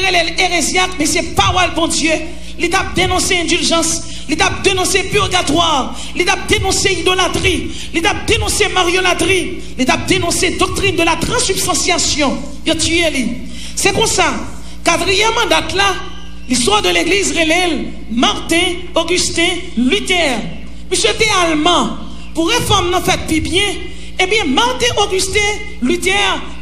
l'hérésiaque, mais c'est parole bon Dieu. Il a dénoncé indulgence, il a dénoncé purgatoire, il a dénoncé idolâtrie, il a dénoncé marionnerie, il a dénoncé doctrine de la transubstantiation. Il a. C'est comme ça. Quatrième mandat là, l'histoire de l'église relève Martin, Augustin, Luther. Monsieur était allemand. Pour réformer en fait bien, eh bien, Martin Augustin Luther,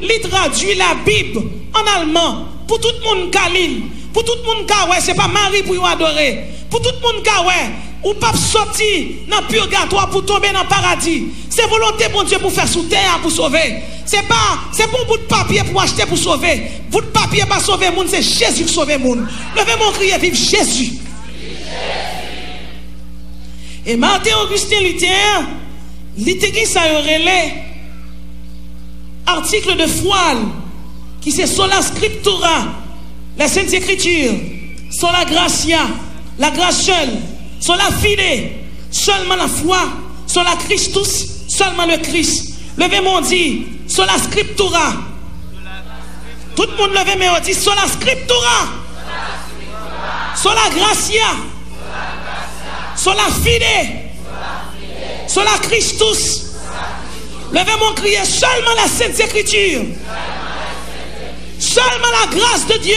il traduit la Bible en allemand pour tout le monde Khalil, pour tout le monde ouais, c'est pas Marie pour adorer, pour tout le monde ouais, ou pas sortir dans le purgatoire pour tomber dans le paradis. C'est volonté de Dieu pour faire sous terre pour sauver. C'est pas, c'est bout de papier pour acheter pour sauver. Bout de papier pas sauver le monde, c'est Jésus qui sauve le monde. Levez mon cri et vive Jésus. Et Martin Augustin Luther, L'ité ça relais article de foile qui c'est la scriptura, la sainte écriture, la gracia, la grâce seule, la fide, seulement la foi, la Christus, seulement le Christ. Levez mon dit, la scriptura. Tout le monde levez mon dit, la scriptura, la gracia, la fide, la Christus. Levez mon crier seulement la Sainte Écriture. Seulement la grâce de Dieu.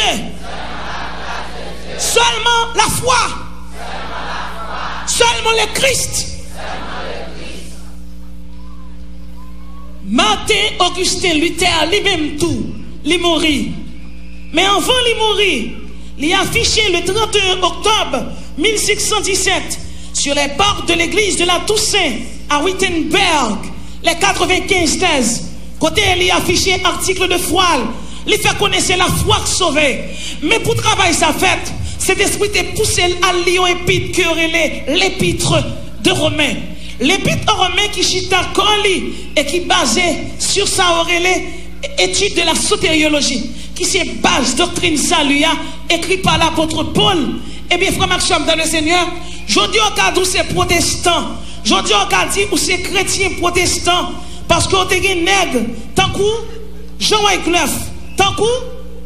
Seulement la foi. Seulement le Christ. Martin Augustin Luther, lui-même tout, il mourit. Mais avant de mourir, il affiché le 31 octobre 1617 sur les portes de l'église de la Toussaint à Wittenberg, les 95 thèses. Côté, il affiché article de foile. Il fait connaître la foi sauvée. Mais pour travailler sa fête, cet esprit est poussé à Lyon épître que l'épître de Romain. L'épître romain qui chita Coli et qui basé sur sa aurélie étude de la sotériologie, qui c'est base doctrine saluya, écrit par l'apôtre Paul. Eh bien, frère Maxime dans le Seigneur, je dis au cas où c'est protestant. Je dis au cas où c'est chrétien protestant. Parce qu'on te nègre. Tant coup, Jean Wycliffe. Tant coup,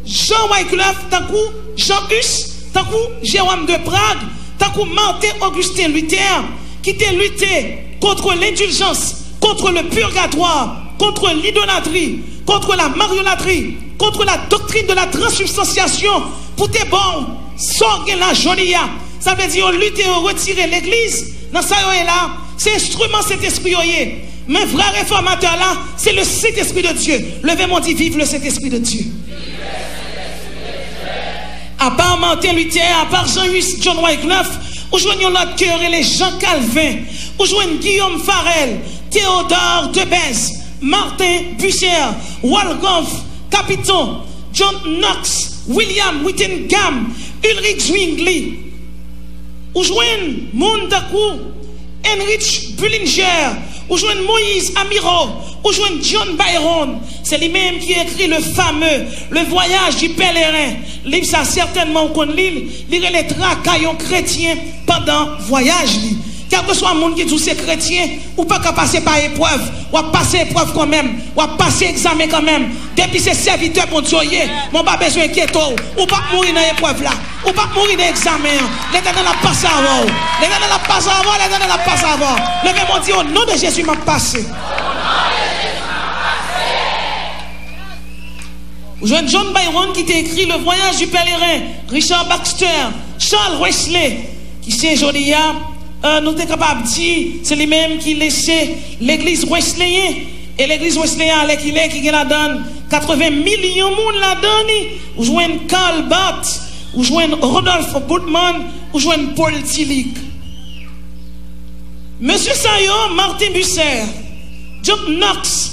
Jean Wycliffe. Tant coup, Jean Hus. Tant coup, Jérôme de Prague. Tant coup, Martin Augustin Luther. Qui t'a lutté contre l'indulgence, contre le purgatoire, contre l'idolâtrie, contre la marionnerie, contre la doctrine de la transubstantiation. Pour tes bons, sorgez la jolie. Ça veut dire lutter et retirer l'église. Dans ça, là, c'est instrument cet esprit. Mais vrai réformateur là, c'est le Saint-Esprit de Dieu. Levez-moi dit vive le Saint-Esprit de Dieu. À part Martin Luther, à part Jean-Hugues John Wycliffe, ou joignons notre cœur et les Jean Calvin, ou joignons Guillaume Farel, Théodore Debez, Martin Busser, Wolfgang Capiton, John Knox, William Whittingham, Ulrich Zwingli, ou joignent Mondakou, Heinrich Bullinger, ou joignent Moïse Amiro, ou joignent John Byron. C'est lui-même qui écrit le fameux Le voyage du pèlerin. Livre ça certainement qu'on lit, lire les tracaillons chrétiens pendant voyage. Quel que soit le monde qui dit c'est chrétien, ou pas qu'à passer par épreuve, ou à passer épreuve quand même, ou à passer examen quand même. Depuis c'est serviteur pour Dieu, mon pas besoin d'inquiéter, ou pas mourir dans l'épreuve là, ou pas mourir dans l'examen. L'éternel a passé avant. L'éternel a passé avant, l'éternel a passé avant. Levez mon Dieu, au nom de Jésus m'a passé. Jouez John Byron qui t'a écrit Le voyage du pèlerin, Richard Baxter, Charles Wesley, qui c'est joli euh, nous sommes capables de dire, c'est lui-même qui laissait l'église wesleyenne. Et l'église wesleyenne, qui est, qui la donne 80 millions de monde la donne. Ou jouez Karl Barth, ou jouez Rodolphe Boutman, ou jouez Paul Tillich. Monsieur Sayon, Martin Busser, John Knox,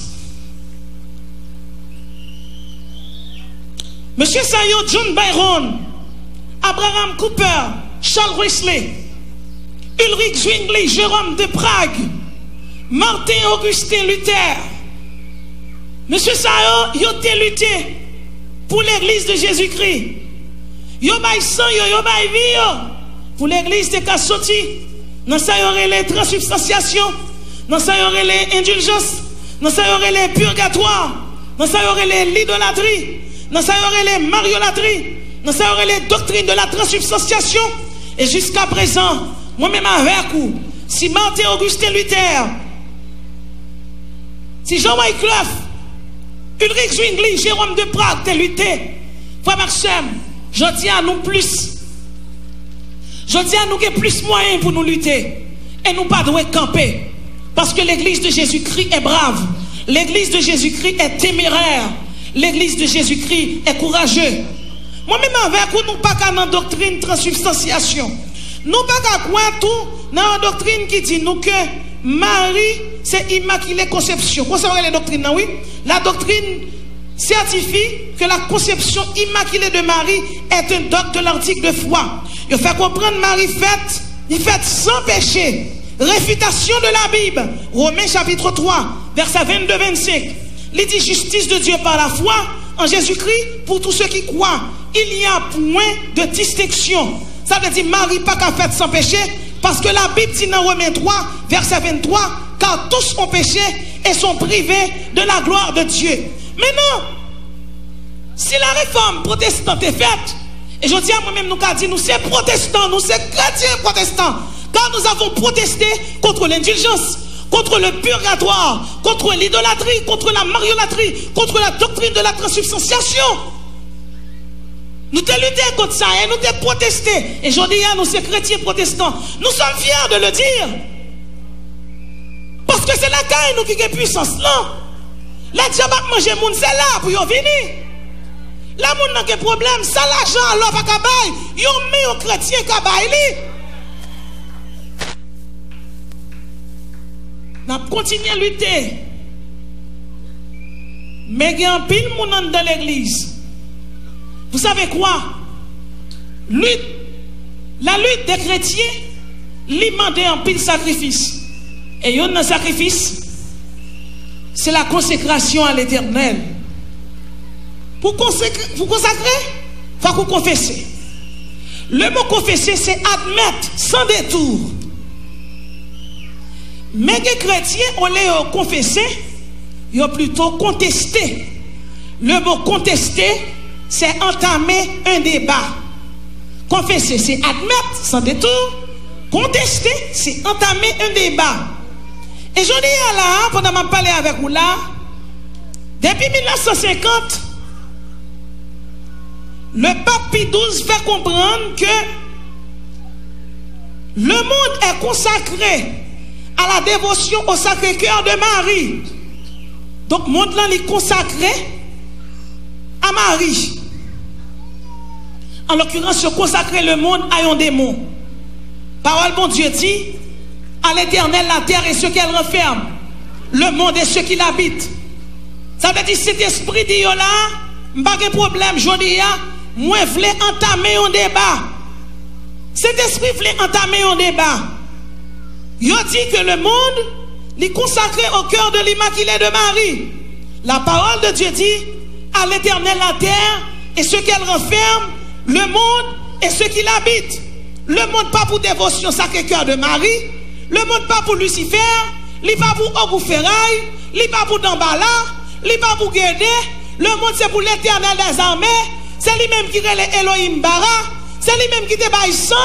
Monsieur Sayon, John Byron, Abraham Cooper, Charles Wesley, Ulrich Zwingli, Jérôme de Prague, Martin Augustin Luther. Monsieur Sao, il a lutté pour l'église de Jésus-Christ. Yo bay sang yo, yo bay vie pour l'église de Kassoti. Dans ça y aurait les transubstantiations, dans ça y aurait les indulgences, dans ça y les purgatoires, dans ça y l'idolâtrie, dans ça y les mariolâtries. Nous savons les doctrines de la transubstantiation. Et jusqu'à présent, moi-même avec vous, si Martin Augustin Luther, si Jean-Marie Clough, Ulrich Zwingli, Jérôme de Prague, t'es lutté, frère Maxime, je dis à nous plus. Je dis à nous a plus moyens pour nous lutter. Et nous pas devons camper. Parce que l'église de Jésus-Christ est brave. L'église de Jésus-Christ est téméraire. L'église de Jésus-Christ est courageux. Moi-même avec vous, nous pas qu'à dans doctrine transubstantiation. Nous pas quoi tout dans la doctrine qui dit nous que Marie, c'est immaculée conception. Vous savez la doctrine, oui? La doctrine certifie que la conception immaculée de Marie est un dogme de l'article de foi. Il fait comprendre Marie faite, il fait sans péché. Réfutation de la Bible. Romains chapitre 3, verset 22-25. Il dit justice de Dieu par la foi en Jésus-Christ pour tous ceux qui croient. Il y a point de distinction. Ça veut dire Marie pas qu'à faire sans péché parce que la Bible dit dans Romains 3, verset 23, car tous ont péché et sont privés de la gloire de Dieu. Maintenant, si la réforme protestante est faite, et je dis à moi-même, nous dit, nous sommes protestants, nous sommes chrétiens protestants, car nous avons protesté contre l'indulgence, contre le purgatoire, contre l'idolâtrie, contre la marionnerie, contre la doctrine de la transubstantiation. Nous avons lutté contre ça et nous avons protesté. Et je dis à nous, ces chrétiens protestants, nous sommes fiers de le dire. Parce que c'est la caille nous qui avons puissance là. La diable manger moun, c'est là pour venir. La moun n'a pas problème, ça l'argent alors pas kabay, yo mis au chrétien kabay. N'a continué à lutter. Mais il y a un pile moun dans l'église. Vous savez quoi? La lutte des chrétiens, lui demander un pile sacrifice. Et il y a un sacrifice, c'est la consécration à l'éternel. Pour consacrer, il faut vous confessez. Le mot confesser, c'est admettre sans détour. Mais les chrétiens, on les confessé, ils ont plutôt contesté. Le mot contester, c'est entamer un débat. Confesser, c'est admettre sans détour. Contester, c'est entamer un débat. Et je dis là, pendant que je parler avec vous là, depuis 1950, le pape Pie XII fait comprendre que le monde est consacré à la dévotion au Sacré-Cœur de Marie. Donc, le monde est consacré à Marie. En l'occurrence, se consacrer le monde à un démon. Parole bon Dieu dit, à l'éternel la terre et ce qu'elle renferme, le monde et ce qui l'habite. Ça veut dire cet esprit dit là, pas de problème, je dis, moi je voulais entamer un débat. Cet esprit voulait entamer un débat. Il dit que le monde est consacré au cœur de l'Immaculée de Marie. La parole de Dieu dit, à l'éternel la terre et ce qu'elle renferme, le monde et ce qui l'habite. Le monde pas pour dévotion Sacré-Cœur de Marie, le monde pas pour Lucifer, li pas pour Ogou Ferraille, li pas pour Dambala, pas pour Guédé, le monde c'est pour l'éternel des armées, c'est lui-même qui est Elohim Bara, c'est lui-même qui te sol,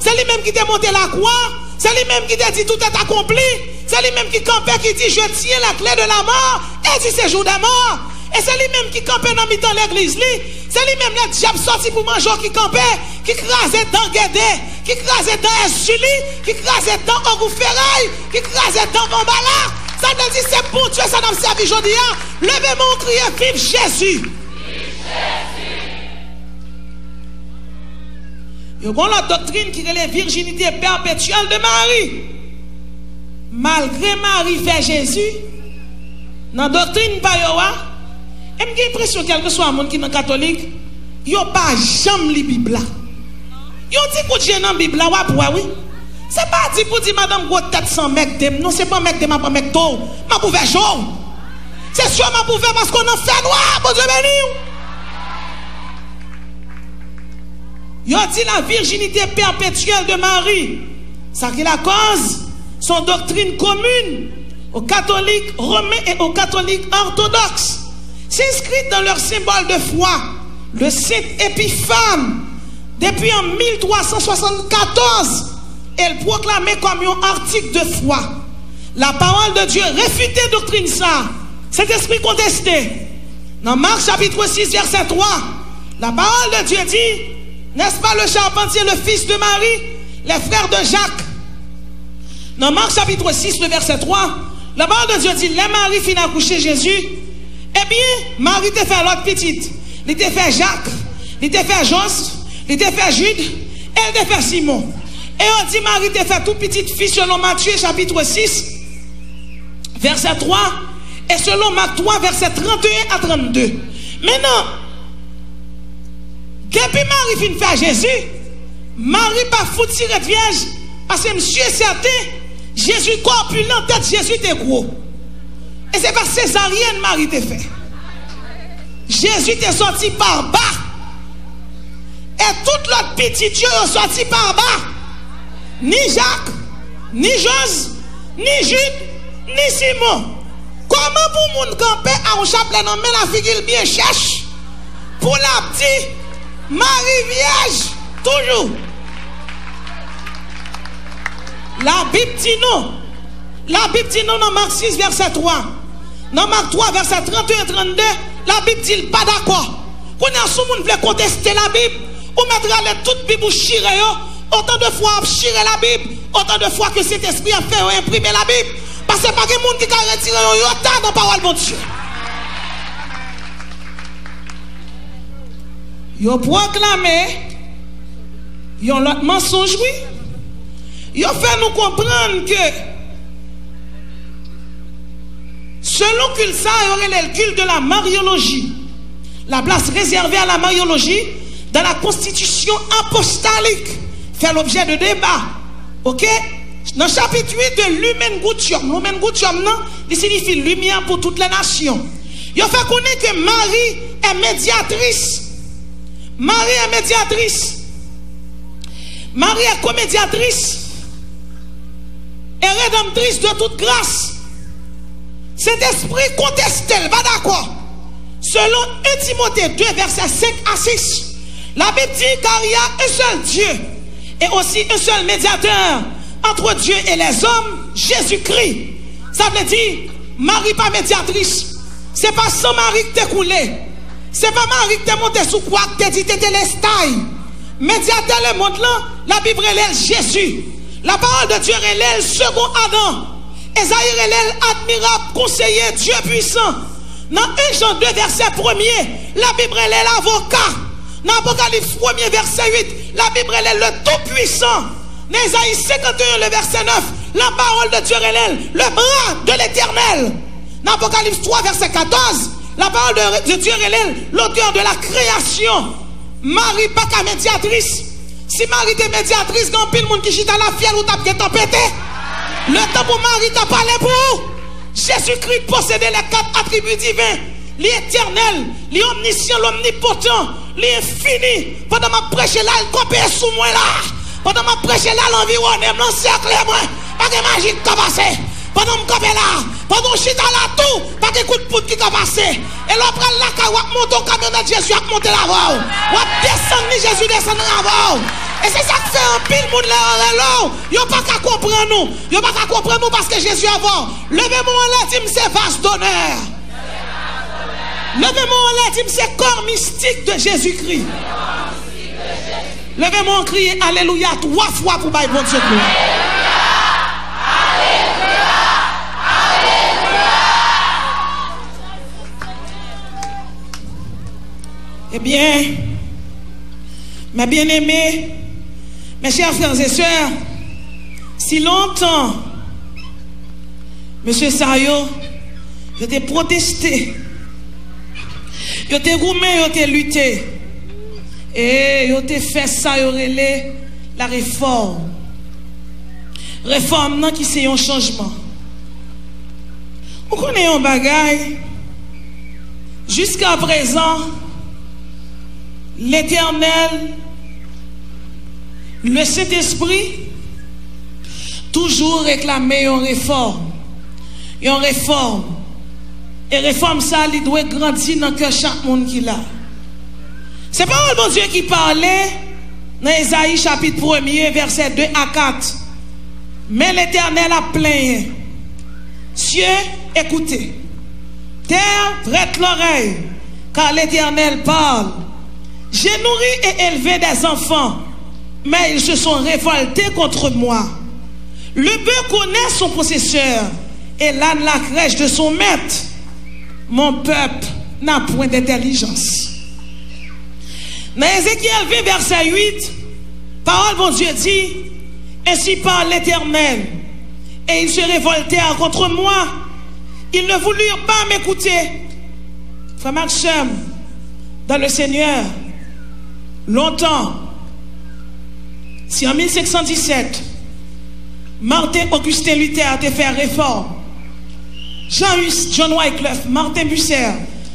c'est lui-même qui te monté la croix, c'est lui-même qui te dit tout est accompli, c'est lui-même qui campait qui dit je tiens la clé de la mort. Et du séjour des morts. Et c'est lui-même qui campait dans mi l'église. C'est lui-même le diable sorti pour manger qui campait, qui crasait dans Guédé, qui crasait dans Esuli, qui crasait dans Ferraille, qui crasait dans Bambala. Ça veut dire c'est pour Dieu, ça n'a servi aujourd'hui. Levez-moi, crier, vive Jésus. Il y a la doctrine qui est la virginité perpétuelle de Marie. Malgré Marie fait Jésus, dans la doctrine pas et j'ai l'impression quel que soit un monde qui est catholique, il n'y a pas jamais la Bible. Il a dit pour Dieu dans la Bible, oui. Ce n'est pas dit pour dire madame gros tête sans mec. Non, ce n'est pas mec dem, pas mec d'eau. Ma pouvais jour. C'est sûr ma pouvais parce qu'on a fait noir, bon Dieu béni. Il a dit la virginité perpétuelle de Marie. Ça qui la cause, son doctrine commune aux catholiques romains et aux catholiques orthodoxes s'inscrivent dans leur symbole de foi le saint Épiphane, depuis en 1374, elle proclamait comme un article de foi. La parole de Dieu réfutait doctrine ça. Cet esprit contesté. Dans Marc chapitre 6, verset 3, la parole de Dieu dit, n'est-ce pas le charpentier, le fils de Marie, les frères de Jacques? Dans Marc chapitre 6, le verset 3, la parole de Dieu dit, les maris finissent accoucher Jésus. Eh bien, Marie t'a fait l'autre petite. Il t'a fait Jacques, il t'a fait Jos, il t'a fait Jude, elle t'a fait Simon. Et on dit Marie t'a fait toute petite fille selon Matthieu chapitre 6, verset 3, et selon Marc 3, verset 31 à 32. Maintenant, depuis Marie finit faire Jésus, Marie pas foutu tirer vierge, parce que monsieur certain, Jésus corpulent, tête Jésus était gros. Et c'est pas césarienne Marie t'a fait. Jésus est sorti par bas. Et toute l'autre petite Dieu est sorti par bas. Ni Jacques, ni Jose, ni Jude, ni Simon. Comment pour moun camper à un chapelet dans la figure bien cherche? Pour la petite Marie Vierge, toujours. La Bible dit non. La Bible dit non dans Marc 6, verset 3. Dans Marc 3, verset 31 et 32, la Bible dit pas d'accord. Quand on veut contester la Bible, on mettra toute Bible chire autant de fois chire la Bible, autant de fois que cet esprit a fait imprimer la Bible. Parce que pas que monde qui a retiré autant dans la parole de Dieu. Ont proclamé, ont l'autre mensonge, oui. Ont fait nous comprendre que selon qu'il ça, il y aurait le culte de la mariologie. La place réservée à la mariologie dans la constitution apostolique fait l'objet de débat. Ok? Dans le chapitre 8 de l'Humain Goutium, l'Humain Goutium, non, il signifie lumière pour toutes les nations. Il fait connaître que Marie est médiatrice. Marie est médiatrice. Marie est comédiatrice et rédemptrice de toute grâce. Cet esprit conteste-t-elle, va d'accord. Selon 1 Timothée 2, verset 5 à 6, la Bible dit car il y a un seul Dieu et aussi un seul médiateur entre Dieu et les hommes, Jésus-Christ. Ça veut dire, Marie pas médiatrice. C'est pas sans Marie qui t'est coulé. C'est pas Marie qui t'est monté sous quoi que t'es dit t'es l'estaille. Médiateur le monde là, la Bible relève Jésus. La parole de Dieu relève second Adam. Esaïe relève admirable conseiller Dieu puissant. Dans 1 Jean 2 verset 1er, la Bible relève l'avocat. Dans Apocalypse 1 verset 8, la Bible relève le tout puissant. Dans Esaïe 51 le verset 9, la parole de Dieu relève le bras de l'éternel. Dans Apocalypse 3 verset 14, la parole de Dieu relève l'auteur de la création. Marie pas qu'à médiatrice. Si Marie était médiatrice, quand pile monde qui chita la fière ou t'a pété. Le temps pour Marie t'a parlé pour Jésus-Christ possédait les quatre attributs divins. L'éternel, l'omniscient, l'omnipotent, l'infini. Pendant ma prêche là, il copie sous moi là. Pendant ma prêche là, l'environnement, l'encercle moi. Pas de magie qui passé. Pendant que je là, pendant que je là tout, pas de coup de poudre qui a passé. Et là, après là, quand on monte au camionnette, Jésus a monté la voie. On descend, Jésus descend la Et c'est ça qui fait un pile monde là en Ils n'ont pas qu'à comprendre nous. Ils n'ont pas qu'à comprendre nous parce que Jésus avant. Levez-moi en l'air, c'est vaste d'honneur. Levez-moi en l'air, c'est corps mystique de Jésus-Christ. Levez-moi en crier Alléluia trois fois pour bailler bon Dieu. Eh bien, mes bien-aimés, mes chers frères et sœurs, si longtemps, Monsieur Sayo, je t'ai protesté, je t'ai gourmé, je t'ai lutté, et je t'ai fait ça, la réforme. Réforme, non, qui c'est un changement. On connaît un bagaille. Jusqu'à présent, l'Éternel, le Saint-Esprit, toujours réclamé une réforme. Une réforme. Et réforme ça, il doit grandir dans que chaque monde qui l'a. C'est pas le bon Dieu qui parlait dans Isaïe chapitre 1er, verset 2 à 4. Mais l'Éternel a plaint. Cieux, écoutez. Terre, prête l'oreille, car l'Éternel parle. J'ai nourri et élevé des enfants, mais ils se sont révoltés contre moi. Le bœuf connaît son possesseur, et l'âne la crèche de son maître. Mon peuple n'a point d'intelligence. Dans Ézéchiel 20, verset 8, parole bon Dieu dit, Ainsi parle l'Éternel, et ils se révoltèrent contre moi ils ne voulurent pas m'écouter. Frère Maxime, dans le Seigneur, longtemps, si en 1517, Martin Augustin Luther a fait réforme, Jean Hus, John Wycliffe, Martin Busser,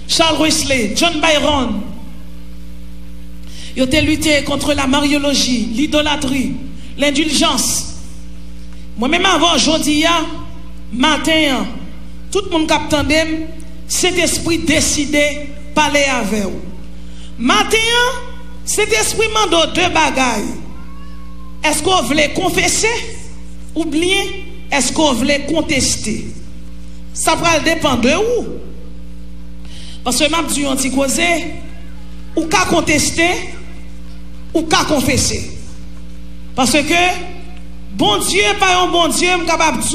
Charles Wesley, John Byron, ils ont lutté contre la mariologie, l'idolâtrie, l'indulgence. Moi-même avant aujourd'hui, matin, tout le monde qui cet esprit décidé parler avec vous. Maintenant, cet esprit m'a deux bagailles. Est-ce qu'on voulait confesser ou bien est-ce qu'on voulait contester? Ça va dépendre de vous. Parce que dit on dit ou qu'à contester ou qu'à confesser. Parce que bon Dieu pas un bon Dieu capable de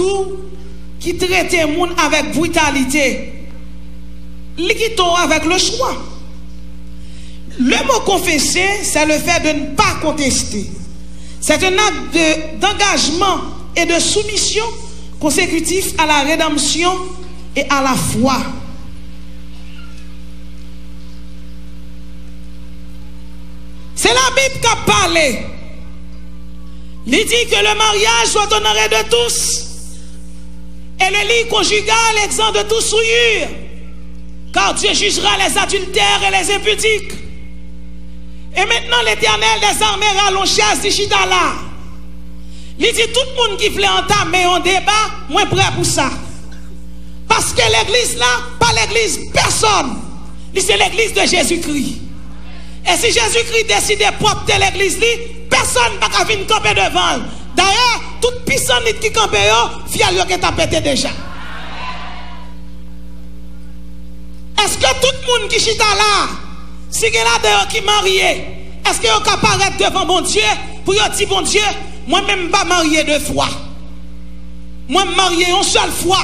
qui traite les gens avec brutalité, l'équito avec le choix. Le mot confesser, c'est le fait de ne pas contester. C'est un acte d'engagement et de soumission consécutif à la rédemption et à la foi. C'est la Bible qui a parlé. Il dit que le mariage soit honoré de tous et le lit conjugal exempt de tout souillure. Car Dieu jugera les adultères et les impudiques. Et maintenant, l'éternel des armées rallonge chasse là. Il dit tout le monde qui voulait entamer un débat, moi prêt pour ça. Parce que l'église là, pas l'église, personne. C'est l'église de Jésus-Christ. Et si Jésus-Christ décide de propre l'église, personne ne va venir camper devant. D'ailleurs, toute puissance qui campe, fiel qui t'a pété déjà. Est-ce que tout le monde qui chita là, si il là d'ailleurs qui marié, est-ce qu'il peut apparaître devant mon Dieu pour dire bon Dieu, moi-même pas marié deux fois. Moi marié une seule fois.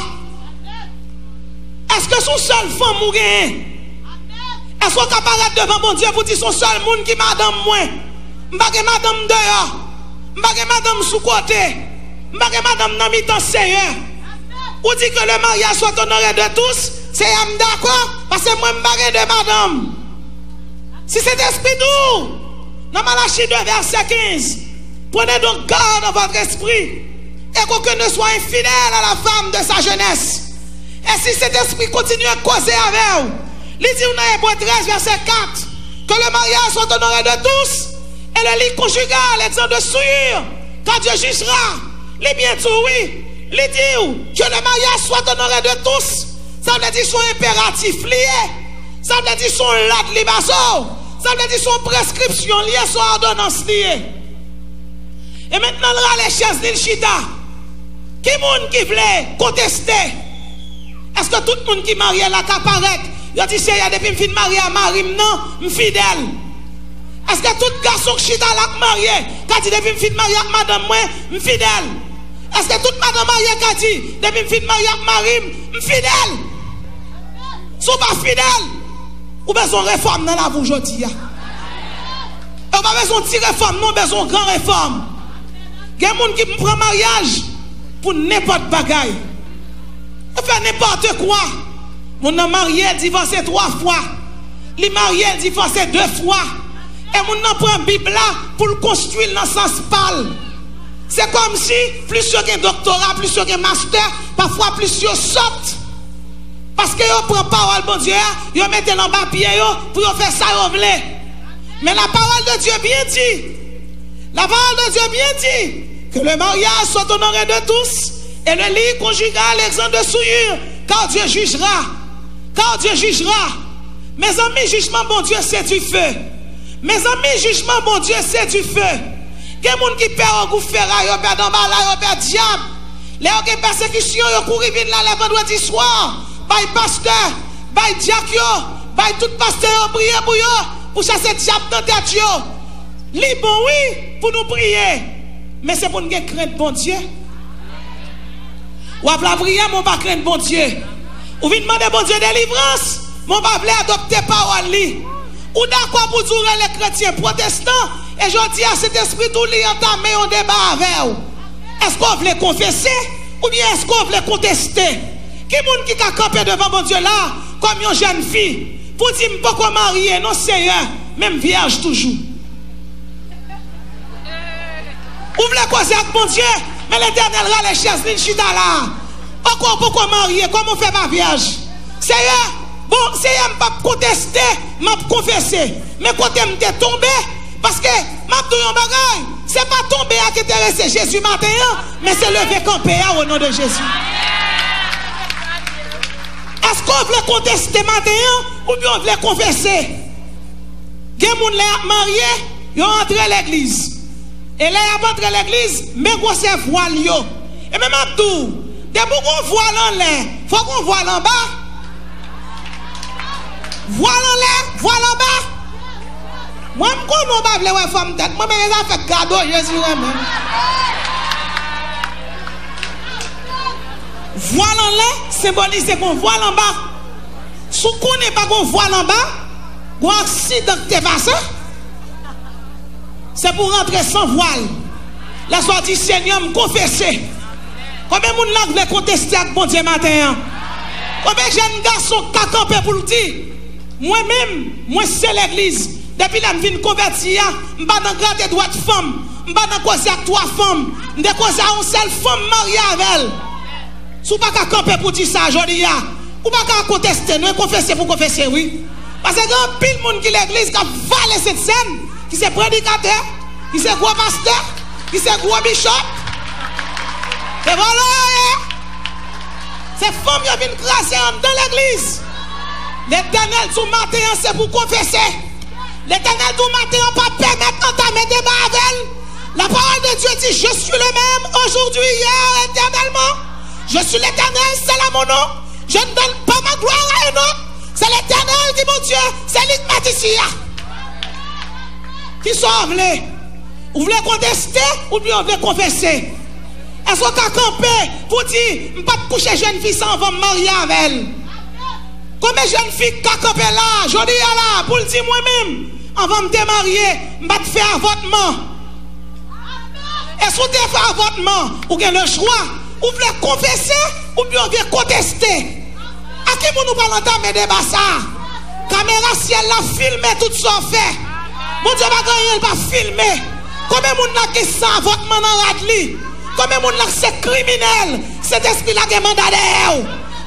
Est-ce que son seul femme mourir? Est-ce qu'on peut apparaître devant mon Dieu pour dire son seul monde qui madame moi? M'bagé madame dehors. M'bagé madame sous côté. M'bagé madame dans mi-temps Seigneur. Ou dit que le mariage soit honoré de tous, c'est d'accord parce que moi m'bagé de madame. Si c'est esprit doux, dans Malachie 2 verset 15, prenez donc garde à votre esprit et qu'aucun ne soit infidèle à la femme de sa jeunesse. Et si cet esprit continue à causer avec vous, il dit dans Hébreu 13 verset 4 que le mariage soit honoré de tous et le lit conjugal, exemple de souillure, quand Dieu jugera, les bientôt, oui, les dit que le mariage soit honoré de tous. Ça veut dire son impératif lié. Ça veut dire son lat libaso. Ça veut dire son prescription liée, son ordonnance liée. Et maintenant, là, les chaises Chita. Qui monde qui voulait contester? Est-ce que tout le monde qui marie là, qui apparaît, il dit, c'est depuis que je suis marié à Marie, non, je suis fidèle. Est-ce que tout garçon qui chita là marié, quand il depuis fin marié avec madame moi, je fidèle? Est-ce que toute madame mariée quand dit depuis fin marié avec Marie, je fidèle? Si pas fidèle, ou besoin de réforme dans la vie aujourd'hui. Ou pas besoin de réforme, non, besoin de grande réforme. Il y a des gens qui prend mariage pour n'importe bagaille. On fait n'importe quoi. Mon marié, divorcé trois fois. Les mariés, divorcé deux fois. Et mon prend la Bible pour le construire dans sens pâle. C'est comme si plus il y doctorat, plus il y master, parfois plus il. Parce que vous prend parole bon Dieu, vous mettez dans le papier pour faire ça vous voulez. Mais la parole de Dieu bien dit, la parole de Dieu bien dit, que le mariage soit honoré de tous et le lit conjugal exempt de souillure, car Dieu jugera. Car Dieu jugera. Mes amis, jugement, bon Dieu, c'est du feu. Mes amis, jugement, bon Dieu, c'est du feu. Des gens qui perdent un goût ferraille, ils perdent un malade, ils perdent diable. Les gens qui persécution, ils courent là le vendredi soir. By pasteur, by diacre, by tout pasteur, prier pour eux, pour chasser diable dans tête. Libre, oui, pour nous prier. Mais c'est pour nous craindre bon Dieu. Ou la prière, mon pas craindre bon Dieu. Ou venez demander bon Dieu délivrance, mon pas adopter parole li. Ou d'accord pour dire les chrétiens protestants? Et je dis à cet esprit tout li entamé un débat avec vous. Est-ce qu'on veut confesser? Ou bien est-ce qu'on veut contester? Qui monde qui a campé devant mon Dieu là comme une jeune fille pour dire pourquoi marier non Seigneur même vierge toujours. Vous voulez causer avec mon Dieu mais l'éternel les chaises, chita là. Encore pourquoi marier Comment fait ma vierge Seigneur, bon, Seigneur, contester, je vais confesser. Mais quand je suis tombé, parce que je suis bagage, ce n'est pas tomber à qui resté Jésus matin, mais c'est lever campé au nom de Jésus. Est-ce qu'on veut contester matin ou bien on veut confesser? Il y a des gens mariés, ils ont entré à l'église. Et là, ont entré à l'église, mais c'est voile. Et même Abdou, Dès qu'on voile en l'air, faut qu'on voile en bas. Voile en l'air, voile en bas. Moi, je ne connais pas les femmes tête. Moi, je fait cadeau, Jésus même. Voile en l'air symbolise qu'on voile en bas. Si on ne connaît pas qu'on voile en bas, un accident est passé, c'est pour rentrer sans voile. La sortie Seigneur me confesser. Combien de gens veulent contester avec bon Dieu matin? Combien de jeunes garçons qui campé pour le dire? Moi-même, moi c'est l'église. Depuis là, je viens convertir, je ne pas dans grade droit de femme. Je ne pas dans cause avec trois femmes. Je ne cause avec une seule femme mariée avec elle. Si vous ne pas camper pour dire ça, je dis, ou pas contester, nous confesser pour confesser, oui. Parce que a pile de monde qui l'église qui a valé cette scène, qui c'est prédicateur, qui c'est gros pasteur, qui c'est gros bishop. Et voilà, hein. ces femmes qui crasser dans l'église. L'éternel du matin, c'est pour confesser. L'éternel du matin, on pas permettre d'entamer débat avec. La parole de Dieu dit Je suis le même aujourd'hui, hier, éternellement. Je suis l'éternel, c'est là mon nom. Je ne donne pas ma gloire à un autre. C'est l'éternel, dit mon Dieu. C'est l'igmaticien. Qui sont Vous voulez contester ou bien vous voulez confesser? Est-ce qu'on campé? Pour dire, je ne pas coucher jeune fille sans me marier avec elle Combien de jeunes filles qui là, je dis là, pour le dire moi-même, avant de me marier, je vais faire avortement. Est-ce que tu fait avortement? Ou bien le choix? Ou vous voulez confesser ou bien vous contester À qui vous nous parlons de débat ça? Caméra ciel la filmé tout ça fait. Mon Dieu, pas pas filmer. Combien de gens qui ça avortement dans la comme mon là c'est criminel? Cet esprit là est mandat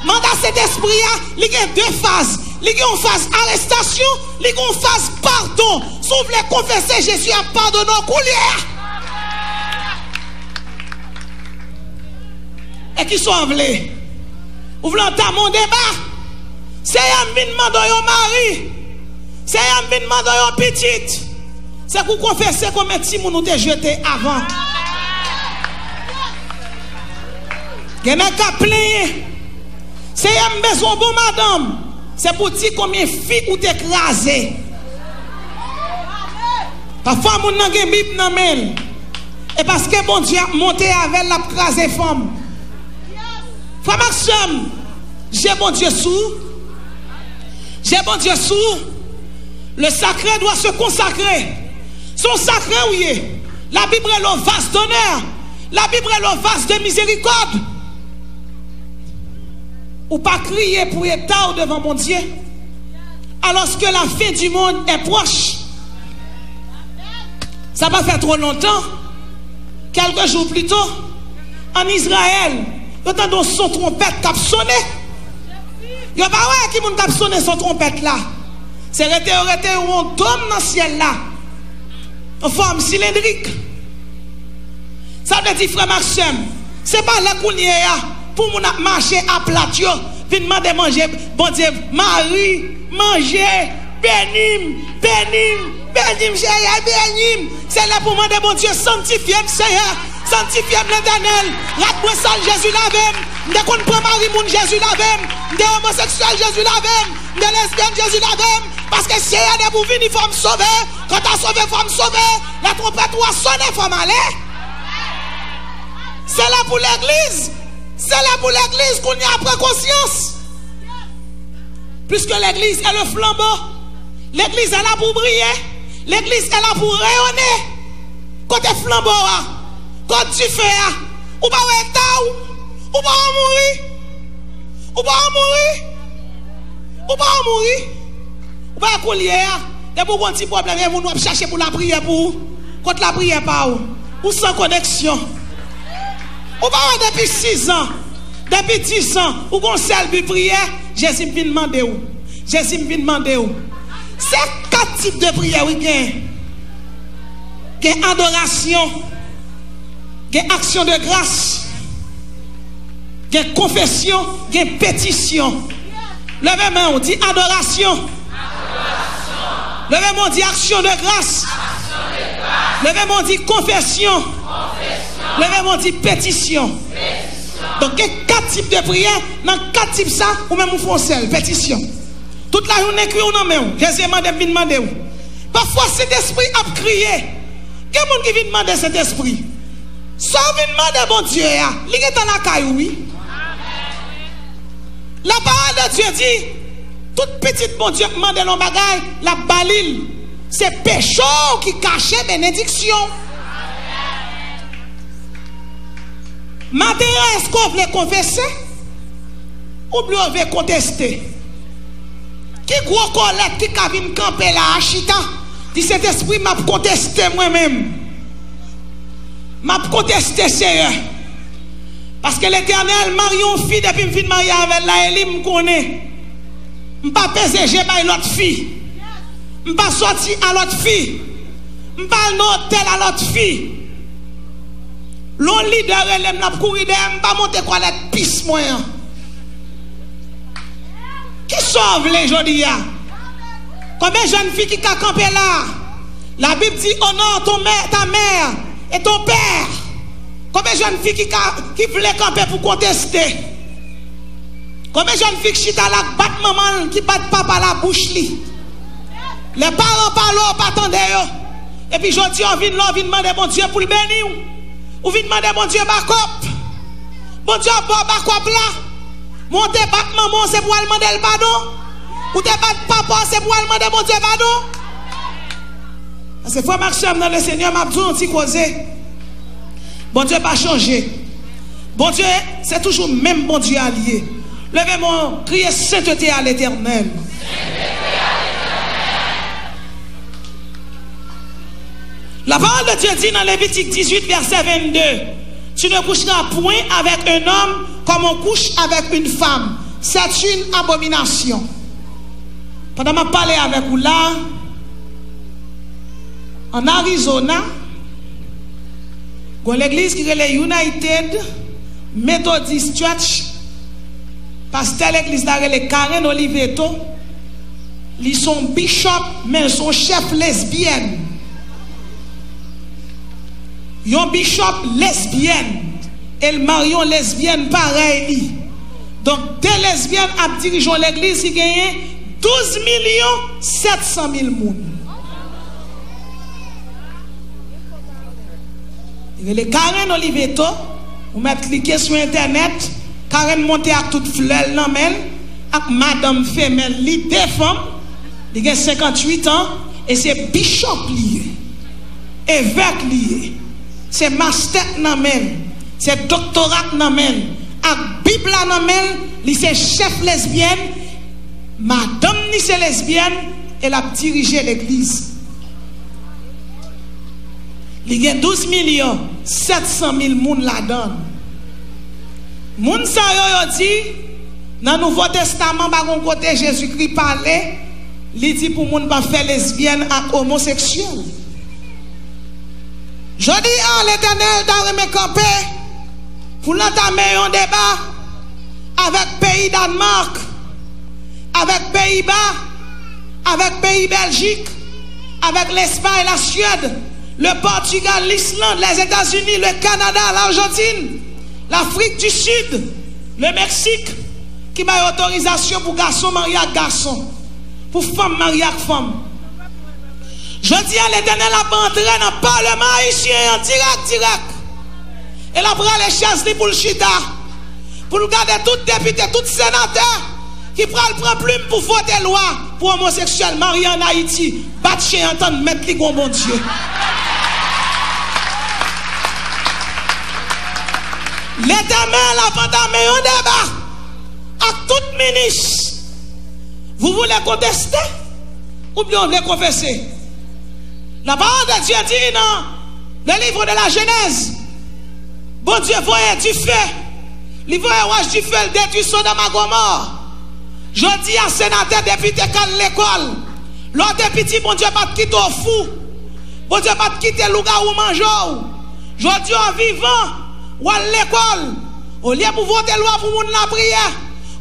Mandat cet esprit là, il a deux phases. Il y a une phase arrestation, il y une phase pardon. Si vous voulez confesser, Jésus a pardonné aux coulières. Et qui sont venus Vous voulez entendre mon débat? C'est un vient demander un mari. C'est un vient demander un petite. C'est pour confesser comme si nous nous jeté avant. Il y a C'est un besoin bon madame. C'est pour dire combien de filles ou écrasées. Parfois, mon n'a pas Bible dans Et parce que bon Dieu a avec la crasée femme. Frère j'ai bon Dieu sous. J'ai bon Dieu sous. Le sacré doit se consacrer. Son sacré, oui. La Bible est le vase d'honneur. La Bible est le vase de miséricorde. Ou pas crier pour être tard devant mon Dieu. Alors que la fin du monde est proche. Ça va faire trop longtemps. Quelques jours plus tôt, en Israël, il y a son trompette qui a sonné. Il n'y a pas qui a sonné son trompette là? C'est le où on tombe dans le ciel là. En forme cylindrique. Ça veut dire, frère Maxime, c'est pas là qu'on y est pour mon marcher à plat, vin demander manger, bon Dieu, Marie, manger, bénim, bénim, Bénim, Seigneur, bénim. C'est là pour demander, mon Dieu, sanctifié, Seigneur. Sanctifié l'éternel. Rate-moi sale, Jésus l'avem. Dès qu'on prend Marie, mon Jésus l'avem. Dès homosexuel, Jésus l'avem. Dès lesbienne, Jésus l'avem. Parce que si elle est pour venir, faut me sauver. Quand tu as sauvé, faut me sauver. La trompette doit sonner, faut m'aller. C'est là pour l'église. C'est là pour l'église qu'on y a pris conscience. Puisque l'église est le flambeau. L'église est là pour briller. L'église est là pour rayonner. Côté flambeau, quand tu fais, ou pas ou pas mourir. Ou pas mourir. Ou pas mourir. Ou pas collier. De pour un petit problème, vous nous chercher pour la prière pour Quand la prière pas ou. Ou sans connexion. Ou pas depuis 6 ans. Depuis 10 ans. Ou qu'on seul prière. Jésus vient demander où. Jésus vient demander où. C'est quatre types de prières, oui, il y a adoration, il y a action de confession, il y a pétition. Levez main, on dit adoration. Levez moi, on dit action de grâce. Levez moi, on dit confession. Levez moi, on dit pétition. Donc, il y a quatre types de prières. Dans quatre types, ça, ou même on fait pétition. Toute la journée, crié non mais Jésus m'a demandé demander Parfois cet esprit a crié. Quel monde qui vient demander cet esprit Ça vient demander bon Dieu est dans la caille oui. La parole de Dieu dit toute petite bon Dieu demande nos bagaille, la balile. C'est péché qui cachait bénédiction. Maintenant, est-ce qu'on veut confesser? Ou bien on veut contester? Qui gros colette qui a camper là, Achita, dit cet esprit m'a contesté moi-même. M'a contesté sérieux. Parce que l'éternel marion fille depuis que je marier avec la, elle me connaît. Je ne pas j'ai pas l'autre fille. Je ne pas sorti à l'autre fille. Je ne pas à l'autre fille. L'on leader, elle m'a couru je ne pas monter quoi la pisse. Qui sauve les aujourd'hui Combien de jeunes filles qui campé là La Bible dit honore ton mère, ta mère et ton père. Combien de jeunes filles qui, qui voulaient camper pour contester Combien de jeunes filles qui là, battent maman, qui battent papa la bouche li. Les parents parlent, pas attendre Et puis aujourd'hui, on vient là, on vient demander bon Dieu pour le bénir. On vient demander bon Dieu backup. Bon Dieu, bon backup là. Mon te bat maman, c'est pour demander le pardon. Ou te bat papa, c'est pour demander mon Dieu pardon. Parce que frère Maxime, dans le Seigneur, m'a de causer. Bon Dieu pas changé. Bon Dieu, c'est toujours même bon Dieu allié. Levez-moi, criez sainteté à l'éternel. La parole de Dieu dit dans Lévitique 18, verset 22, tu ne coucheras point avec un homme comme on couche avec une femme. C'est une abomination. Pendant je parlais avec vous là, en Arizona, l'église qui est United Methodist Church, pasteur l'église est Karen Oliveto, ils sont bishop, mais ils sont chef lesbienne. Ils sont bishop lesbienne elle marie lesbienne pareil. Donc, des lesbiennes a dirigé l'église qui gagne 12 millions 700 000 personnes. Les Karen Oliveto, vous mettez cliquer sur internet, Karen monte à toute fleur non avec madame femelle, li femmes, il a 58 ans, et c'est bishop lié, évêque lié, c'est master non c'est doctorat nan men, Bible nan men, li c'est chef lesbienne, madame ni c'est lesbienne, elle a dirigé l'église. Il a 12 millions 700 000 moun la donne. Moun sa yo yo dans le Nouveau Testament, par côté Jésus-Christ parlait, il dit pour moun pas faire lesbienne ak homosexuel. Je dis à l'éternel dans mes campé, pour l'entamer un débat avec pays Danemark, avec Pays-Bas, avec pays Belgique, avec l'Espagne, la Suède, le Portugal, l'Islande, les États-Unis, le Canada, l'Argentine, l'Afrique du Sud, le Mexique, qui m'a autorisation pour garçon marié à garçon, pour femme mariée à femme. Je dis à l'éternel à entrer dans le Parlement haïtien en direct, direct. Et là, pour les chaises pour le chita. Pour nous garder tout député, tout sénateur qui prend le plume pour voter loi pour homosexuels mariés en Haïti. Battre chien entendre mettre les bon Dieu. L'éternel a entamé un débat à tout ministre. Vous voulez contester ou bien vous voulez confesser? La parole de Dieu dit dans le livre de la Genèse. Bon Dieu, voyez du feu. Il voyait du feu, le détruit dans ma Gomorre. Je dis à sénateur député quand l'école. L'autre petit, bon Dieu, pas quitter au fou. Bon Dieu, pas quitter le gars où manger. Je dis en vivant, ou à l'école. Au lieu pour voter loi pour moun la prière.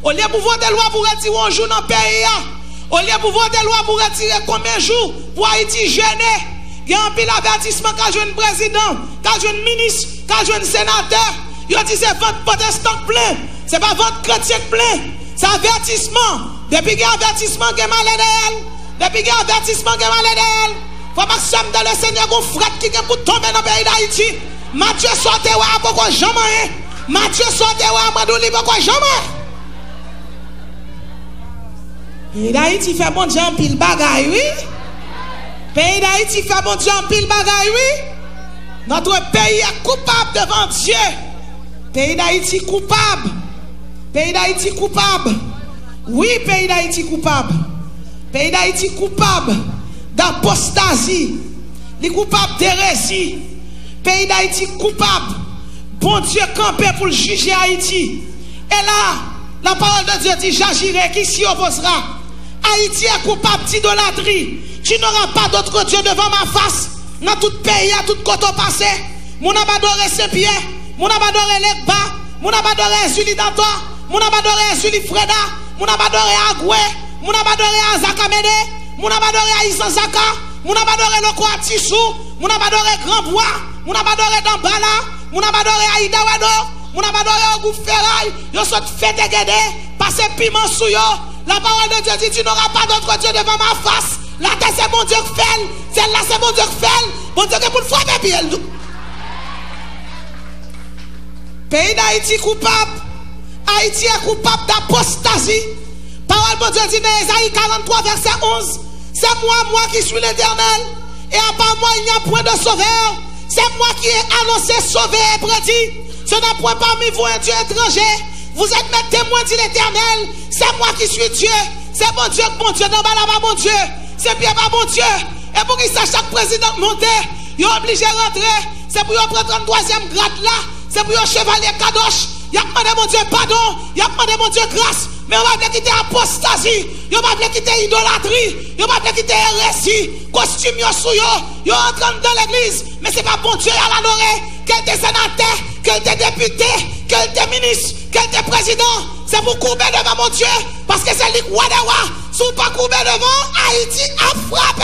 Au lieu pour voter loi pour retirer un jour dans le pays. Au lieu pour voter loi pour retirer combien de jours pour Haïti jeûner. Il y a un pile avertissement quand je un président, quand je un ministre, quand je un sénateur. Il dit c'est votre protestant plein. Ce n'est pas votre chrétien plein. Sa vertisman, depi gen vertisman genman lè de el, depi gen vertisman genman lè de el, fwa maksem de le sènyè goun frat ki gen pou tombe nan peyi da iti, matye sote wè apò kon jaman e, matye sote wè amadou li pò kon jaman. Peyi da iti fè bon diyan pil bagay, oui? Peyi da iti fè bon diyan pil bagay, oui? Notre peyi e koupab devan Diyo. Peyi da iti koupab. Pays d'Haïti coupable. Oui, pays d'Haïti coupable. Pays d'Haïti coupable d'apostasie. Les coupables d'hérésie. Pays d'Haïti coupable. Bon Dieu campé pour juger Haïti. Et là, la parole de Dieu dit, j'agirai, qui s'y opposera? Haïti est coupable d'idolâtrie. Tu n'auras pas d'autre Dieu devant ma face. Dans tout pays, à tout côté passé. Mon abadoré Saint-Pierre. Mon abadoré Lekba. Mon abadoré Zuli Dantoa. Mon abadoré Zuli Freda. Mon abadoré Agwe. Mon abadoré Azakamede. Mon abadoré Aïsazaka. Mon abadoré Loko Atissou. Mon abadoré Grand Bois. Mon abadoré Dambala. Mon abadoré Aïda Wado. Mon abadoré Ogou Ferraille. Yo sont fait guédé. Passez piment sous yo. La parole de Dieu dit tu n'auras pas d'autre Dieu devant ma face. La terre, c'est mon Dieu qui fait. Celle-là, c'est mon Dieu qui fait. Mon Dieu qui pour frapper elle. Pays d'Haïti coupable. Haïti est coupable d'apostasie. Parole de Dieu dit dans Isaïe 43, verset 11. C'est moi, moi qui suis l'éternel. Et à part moi, il n'y a point de sauveur. C'est moi qui ai annoncé sauver et prédit. Ce n'est point parmi vous un Dieu étranger. Vous êtes mes témoins, dit l'éternel. C'est moi qui suis Dieu. C'est bon Dieu, bon Dieu, non, pas bon Dieu c'est bien pas mon Dieu. Et pour qu'il sache chaque président monter, il est obligé de rentrer. C'est pour prendre un troisième grade là. C'est pour qu'il chevalier kadosh. Il a demandé mon Dieu pardon. Il a demandé mon Dieu grâce. Mais on va quitter apostasie. On va quitter idolâtrie. On va quitter hérésie. Costume yo sous yo. Yo dans l'église. Mais c'est pas bon Dieu à l'adorer. Quel était sénateur, quel était député, quel était ministre, quel était président. C'est pour courber devant mon Dieu. Parce que c'est lui qui si pas coupé devant, Haïti a frappé.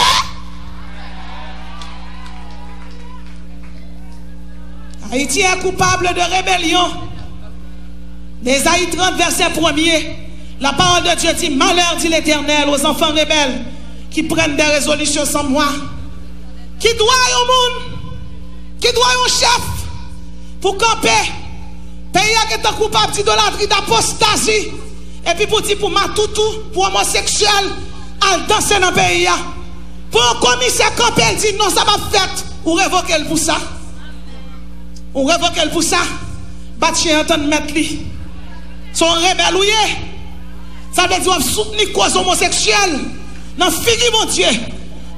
Haïti est coupable de rébellion. Les 30, verset 1er. La parole de Dieu dit Malheur, dit l'Éternel, aux enfants rebelles qui prennent des résolutions sans moi. Qui doit au monde, qui doit un chef? Pour camper. Pays qui est coupable d'idolâtrie, d'apostasie. Et puis pour dire pour ma toutou, pour homosexuel, à danser dans le pays. Pour un commissaire campé, il dit non, ça va fait. Ou révoquer pour ça. Ou révoquer pour ça. Batchien entend mettre lui. Son rebelle ou Ça veut dire soutenir cause homosexuelle. Dans figure mon Dieu.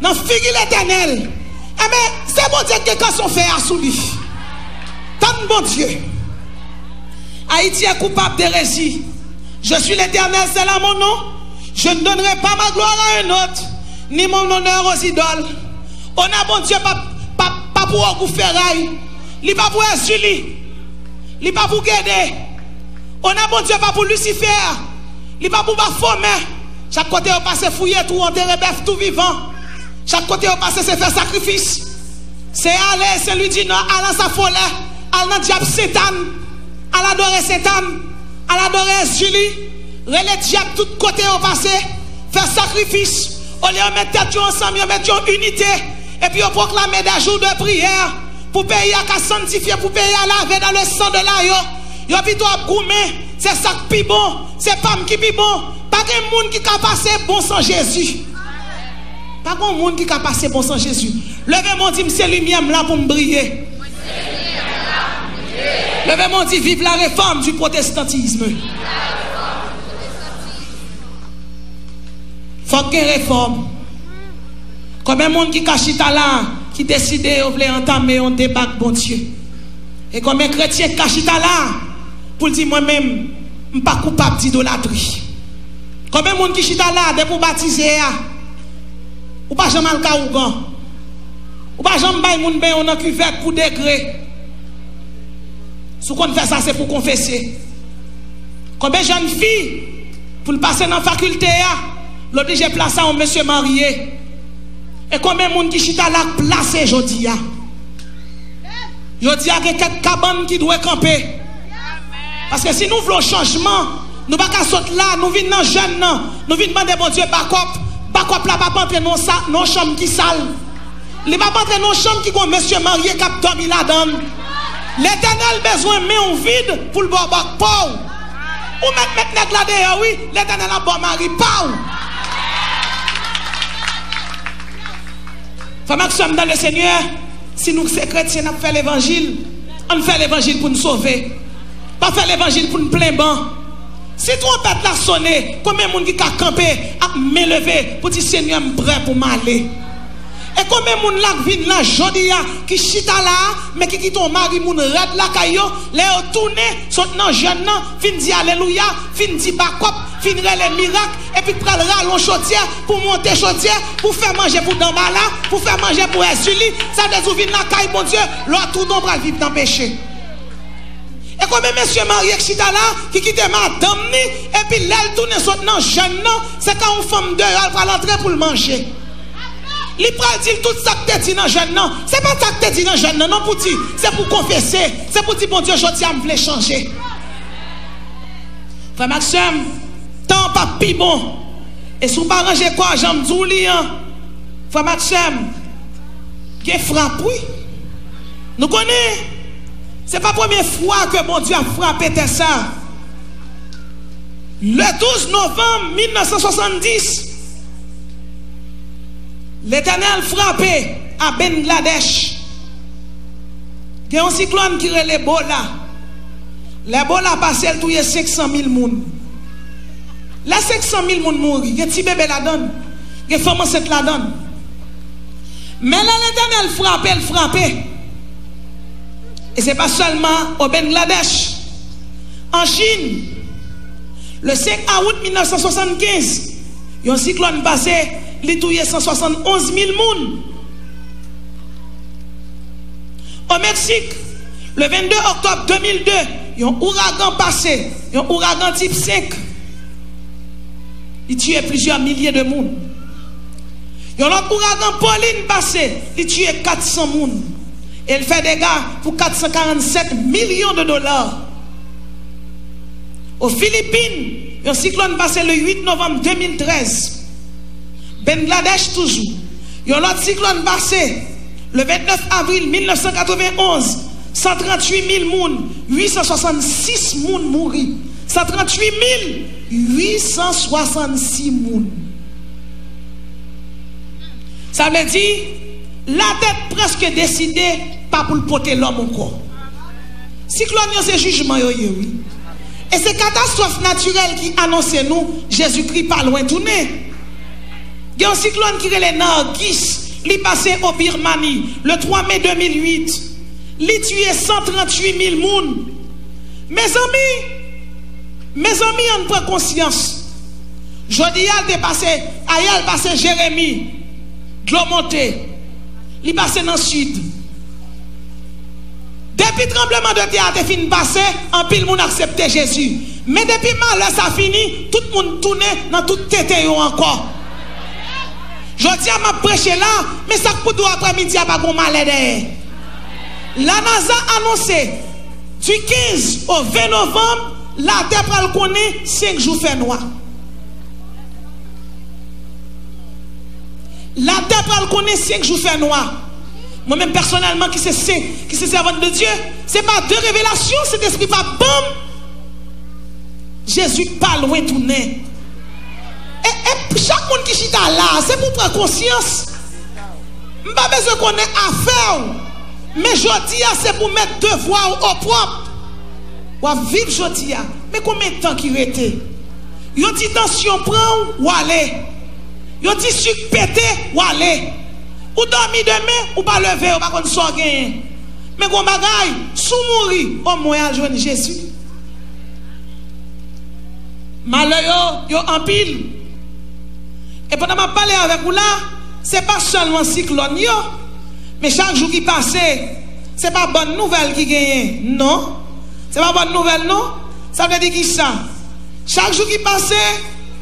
Dans figure l'éternel. Eh bien, c'est bon Dieu que quand son fait à sous lui. Tant bon Dieu. Haïti est coupable d'hérésie. Je suis l'éternel, c'est là mon nom. Je ne donnerai pas ma gloire à un autre, ni mon honneur aux idoles. On a bon Dieu, pas, pas, pas pour vous ferraille. Il pas pour Julie. Il pas pour guider. On a bon Dieu, pas pour Lucifer. Il pas pour Baphomet. Chaque côté, on passe fouiller tout, on bœuf tout vivant. Chaque côté au passé, c'est faire sacrifice. C'est aller, c'est lui dire non, aller sa folie, aller dans diable Satan, aller adorer Satan, aller adorer Julie, relais diable tout côté au passé, faire sacrifice. Lieu de mettre tête ensemble, de mettre en unité, et puis on proclame des jours de prière pour payer à sanctifier, pour payer à laver dans le sang de l'aïe. Yo plutôt gourmet, c'est ça qui bon, c'est pas qui est bon. Pas de monde qui a passé bon sans Jésus. Pas de monde qui a passé bon sans Jésus. Levez-moi dit, c'est lumière là pour me briller. Levez-moi dit, vive la réforme du protestantisme. Faut qu'il réforme. Combien de monde qui cache là, qui décide de entamer un débat, bon Dieu. Et combien de chrétiens cachent là, pour dire moi-même, je ne suis pas coupable d'idolâtrie. Combien de monde qui chita là, de pour baptiser, ou pas jamais le cas ou gan. Ou pas jamais bail moun ben on a cuvette pour degré. Si qu'on fait ça, c'est pour confesser. Combien de jeunes filles, pour le passer dans la faculté, l'obligé placer un monsieur marié. Et combien de monde qui chita là placé aujourd'hui dis qu'il y a quelques cabanes qui doivent camper. Parce que si nous voulons changement, nous ne pas sortir là, nous venons dans jeunes, nous venons demander bon Dieu, backup, backup là, pas entrer dans nos chambres qui sale. Il va pas entrer dans nos chambres qui ont monsieur marié qui a dormi là-dedans. L'éternel besoin de main vide pour le boire pauvre. Ou mettre mettre là derrière, oui, l'éternel a bon mari pauvre. Femme que sommes dans le Seigneur, si nous sommes chrétiens, nous faisons l'évangile. On fait l'évangile pour nous sauver. Pas faire l'évangile pour nous plaindre. Bon. Si trompette la sonné, combien de monde qui a campé, a m'élevé pour dire Seigneur, je prêt pour m'aller. Et combien de monde là vient là, jodia, qui chita là, mais qui quitte ton mari, moun red la kayo, les tourné, sont dans jeune, fin dit Alléluia, fin dit bakop, fin les miracles, et puis pral rallon chaudière, pour monter chaudière, pour faire manger pour Dambala, pour faire manger pour Esuli, ça vient la caille, mon Dieu, l'autre tout nom pral vivre dans le. Et comme monsieur marié qui là, qui quitte madame, et puis l'aile tourne sur non jeune, c'est quand une femme dehors, elle va l'entrer pour le manger. Prend dire tout ça que tu dit dans jeune, non. C'est pas ça que tu dit dans jeune, non, pour dire, c'est pour confesser, c'est pour dire, bon Dieu, je tiens, je voulais changer. Frère Maxime, tant pas plus bon. Et si vous pas ranger quoi, j'aime dire, hein. Frère Maxime, qui frappe, oui. Nous connaissons. Ce n'est pas la première fois que mon Dieu a frappé ça. Le 12 novembre 1970, l'Éternel frappé à Bangladesh. Il y a un cyclone qui est l'Ebola. L'Ebola a passé le touye 500 000 personnes. Les 500 000 personnes mourent. Il y a un petit bébé là-dedans. Il y a une femme là-dedans. Mais l'Éternel frappé, il frappé. Et ce n'est pas seulement au Bangladesh. En Chine, le 5 août 1975, il y a un cyclone passé, il a 171 000 personnes. Au Mexique, le 22 octobre 2002, il y a un ouragan passé, un ouragan type 5. Il tué plusieurs milliers de monde. Un autre ouragan Pauline passé, il tué 400 personnes. Elle fait des gars pour 447 millions de dollars. Aux Philippines, un cyclone passé le 8 novembre 2013. Bangladesh toujours. Un autre cyclone passé le 29 avril 1991. 138 000 personnes, 866 personnes morts. 138 866 personnes. Ça veut dire la tête presque décidée, pas pour le porter l'homme encore. Cyclone, c'est jugement, oui. Et c'est catastrophe naturelle qui annonce nous, Jésus-Christ pas loin tourner. Il y a un cyclone qui est Nargis, il passé au Birmanie le 3 mai 2008. Il a tué 138 000 personnes. Mes amis, mes amis, on prend conscience. Jodi, il passé, aïe, passé Jérémie, de passe dans le sud. Depuis le tremblement de terre est fini passer, en pile monde accepté Jésus. Mais depuis malheur ça fini, tout le monde tourne dans toute tête encore. Je dis à ma prêcher là, mais ça pour toi après-midi, a pas de malade. La NASA annoncé du 15 au 20 novembre, la terre le connaître 5 jours fait noir. La terre va le connaître 5 jours fait noir. Moi-même personnellement qui c'est qui c'est servante de Dieu, c'est pas deux révélations, cet esprit pas bon. Jésus pas loin tourner. Et, et chaque monde qui chita là, c'est pour prendre conscience. Pas besoin qu'on ait affaire. Mais je dis c'est pour mettre devoir au propre. Ou vivre je dis mais combien de temps qu'il était? Yo dit tension prend ou aller? Yo sucre pété ou aller. Ou dormi demain ou pas lever ou pas qu'on soit. Mais qu'on bagaille, sous mourir, au moins à joindre Jésus. Malheur yo pile. Et pendant que je parle avec vous là, ce n'est pas seulement cyclone, mais chaque jour qui passe, ce n'est pas bonne nouvelle qui gagne. Non. Ce n'est pas bonne nouvelle, non. Ça veut dire qui ça? Chaque jour qui passe,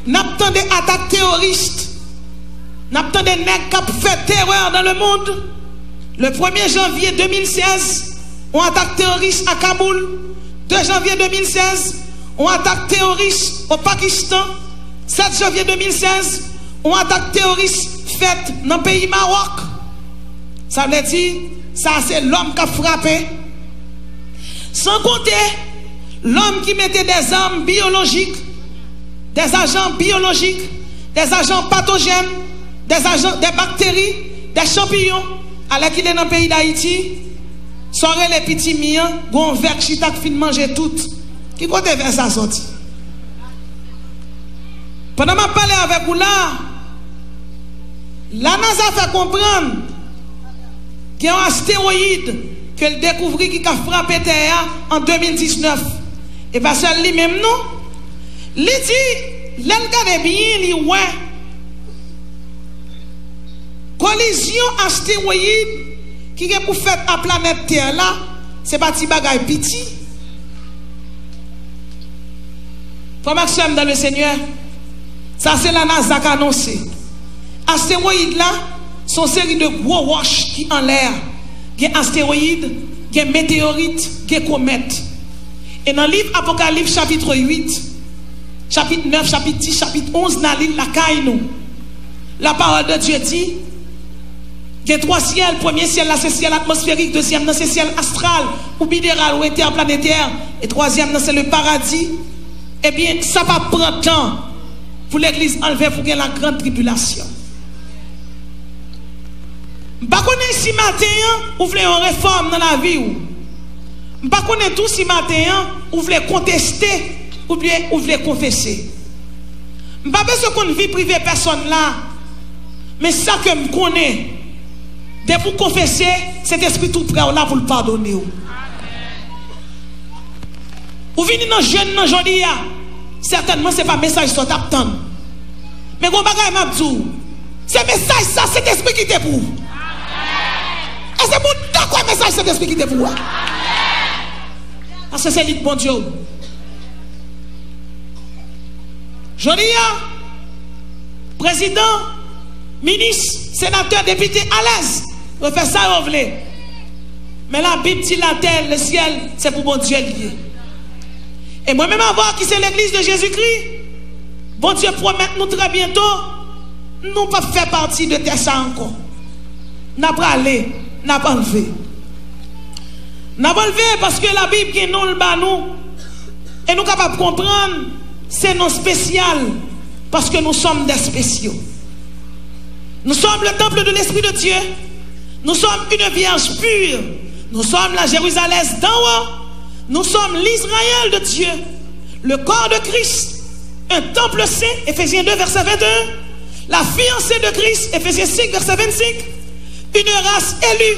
nous des attaques Nous avons des nègres qui fait terreur dans le monde. Le 1er janvier 2016, on attaque terroriste à Kaboul. 2 janvier 2016, on attaque terroriste au Pakistan. 7 janvier 2016, on attaque terroriste faite dans le pays Maroc. Ça veut dire, ça c'est l'homme qui a frappé. Sans compter l'homme qui mettait des armes biologiques, des agents biologiques, des agents pathogènes, des agents, des bactéries, des champignons, alors qu'il est dans le pays d'Haïti, soirée les petits miens, gon verre chita qui fin manger tout. Qui côté vers ça sorti? Pendant que je parle avec vous là, la NASA fait comprendre qu'il y a un astéroïde qu'elle découvrit qui a frappé Terre en 2019. Et pas seul lui-même, non. Il dit, l'elle bien, il ouais. Collision astéroïde qui est pour faire la planète Terre là, c'est pas petit bagage petit. Frère Maxime dans le Seigneur, ça c'est la NASA qui a annoncé astéroïdes là sont série de gros roches qui en l'air. Il y a astéroïdes, il y a météorites, il y a comètes. Et dans le livre Apocalypse chapitre 8, chapitre 9, chapitre 10, chapitre 11, dans l'île la nous. La parole de Dieu dit, il y a trois ciels. Premier ciel, là, c'est ciel atmosphérique. Deuxième, c'est ciel astral ou bidéral ou interplanétaire. Et troisième, c'est le paradis. Eh bien, ça va prendre temps pour l'église enlever pour la grande tribulation. Je ne sais pas si matin, vous voulez une réforme dans la vie. Je ne pas tout si matin, vous voulez contester ou bien vous voulez confesser. Je ne sais pas ce qu'on vit privé personne là. Mais ça que je connais, de vous confesser, cet esprit tout prêt là pour le pardonner. Vous venez dans jeune dans aujourd'hui, certainement ce n'est pas message sur t'attendre. Mais vous bagage m'a dit, c'est message ça, cet esprit qui te pour. Et c'est pour d'accord message cet esprit qui te pour. Parce que c'est le bon Dieu. Je dis, président, ministre, sénateur, député, à l'aise. Vous faites ça, vous voulez. Mais la Bible dit la terre, le ciel, c'est pour bon Dieu lié. Et moi-même, voir qui c'est l'église de Jésus-Christ, bon Dieu promet nous très bientôt, nous ne pas faire partie de ça encore. N'a pas allé, n'a pas enlevé. N'a pas enlevé parce que la Bible qui nous le nous, et nous capables de comprendre, c'est non spécial, parce que nous sommes des spéciaux. Nous sommes le temple de l'Esprit de Dieu. Nous sommes une vierge pure. Nous sommes la Jérusalem d'en haut. Nous sommes l'Israël de Dieu. Le corps de Christ. Un temple saint, Ephésiens 2, verset 21. La fiancée de Christ, Ephésiens 5, verset 25. Une race élue.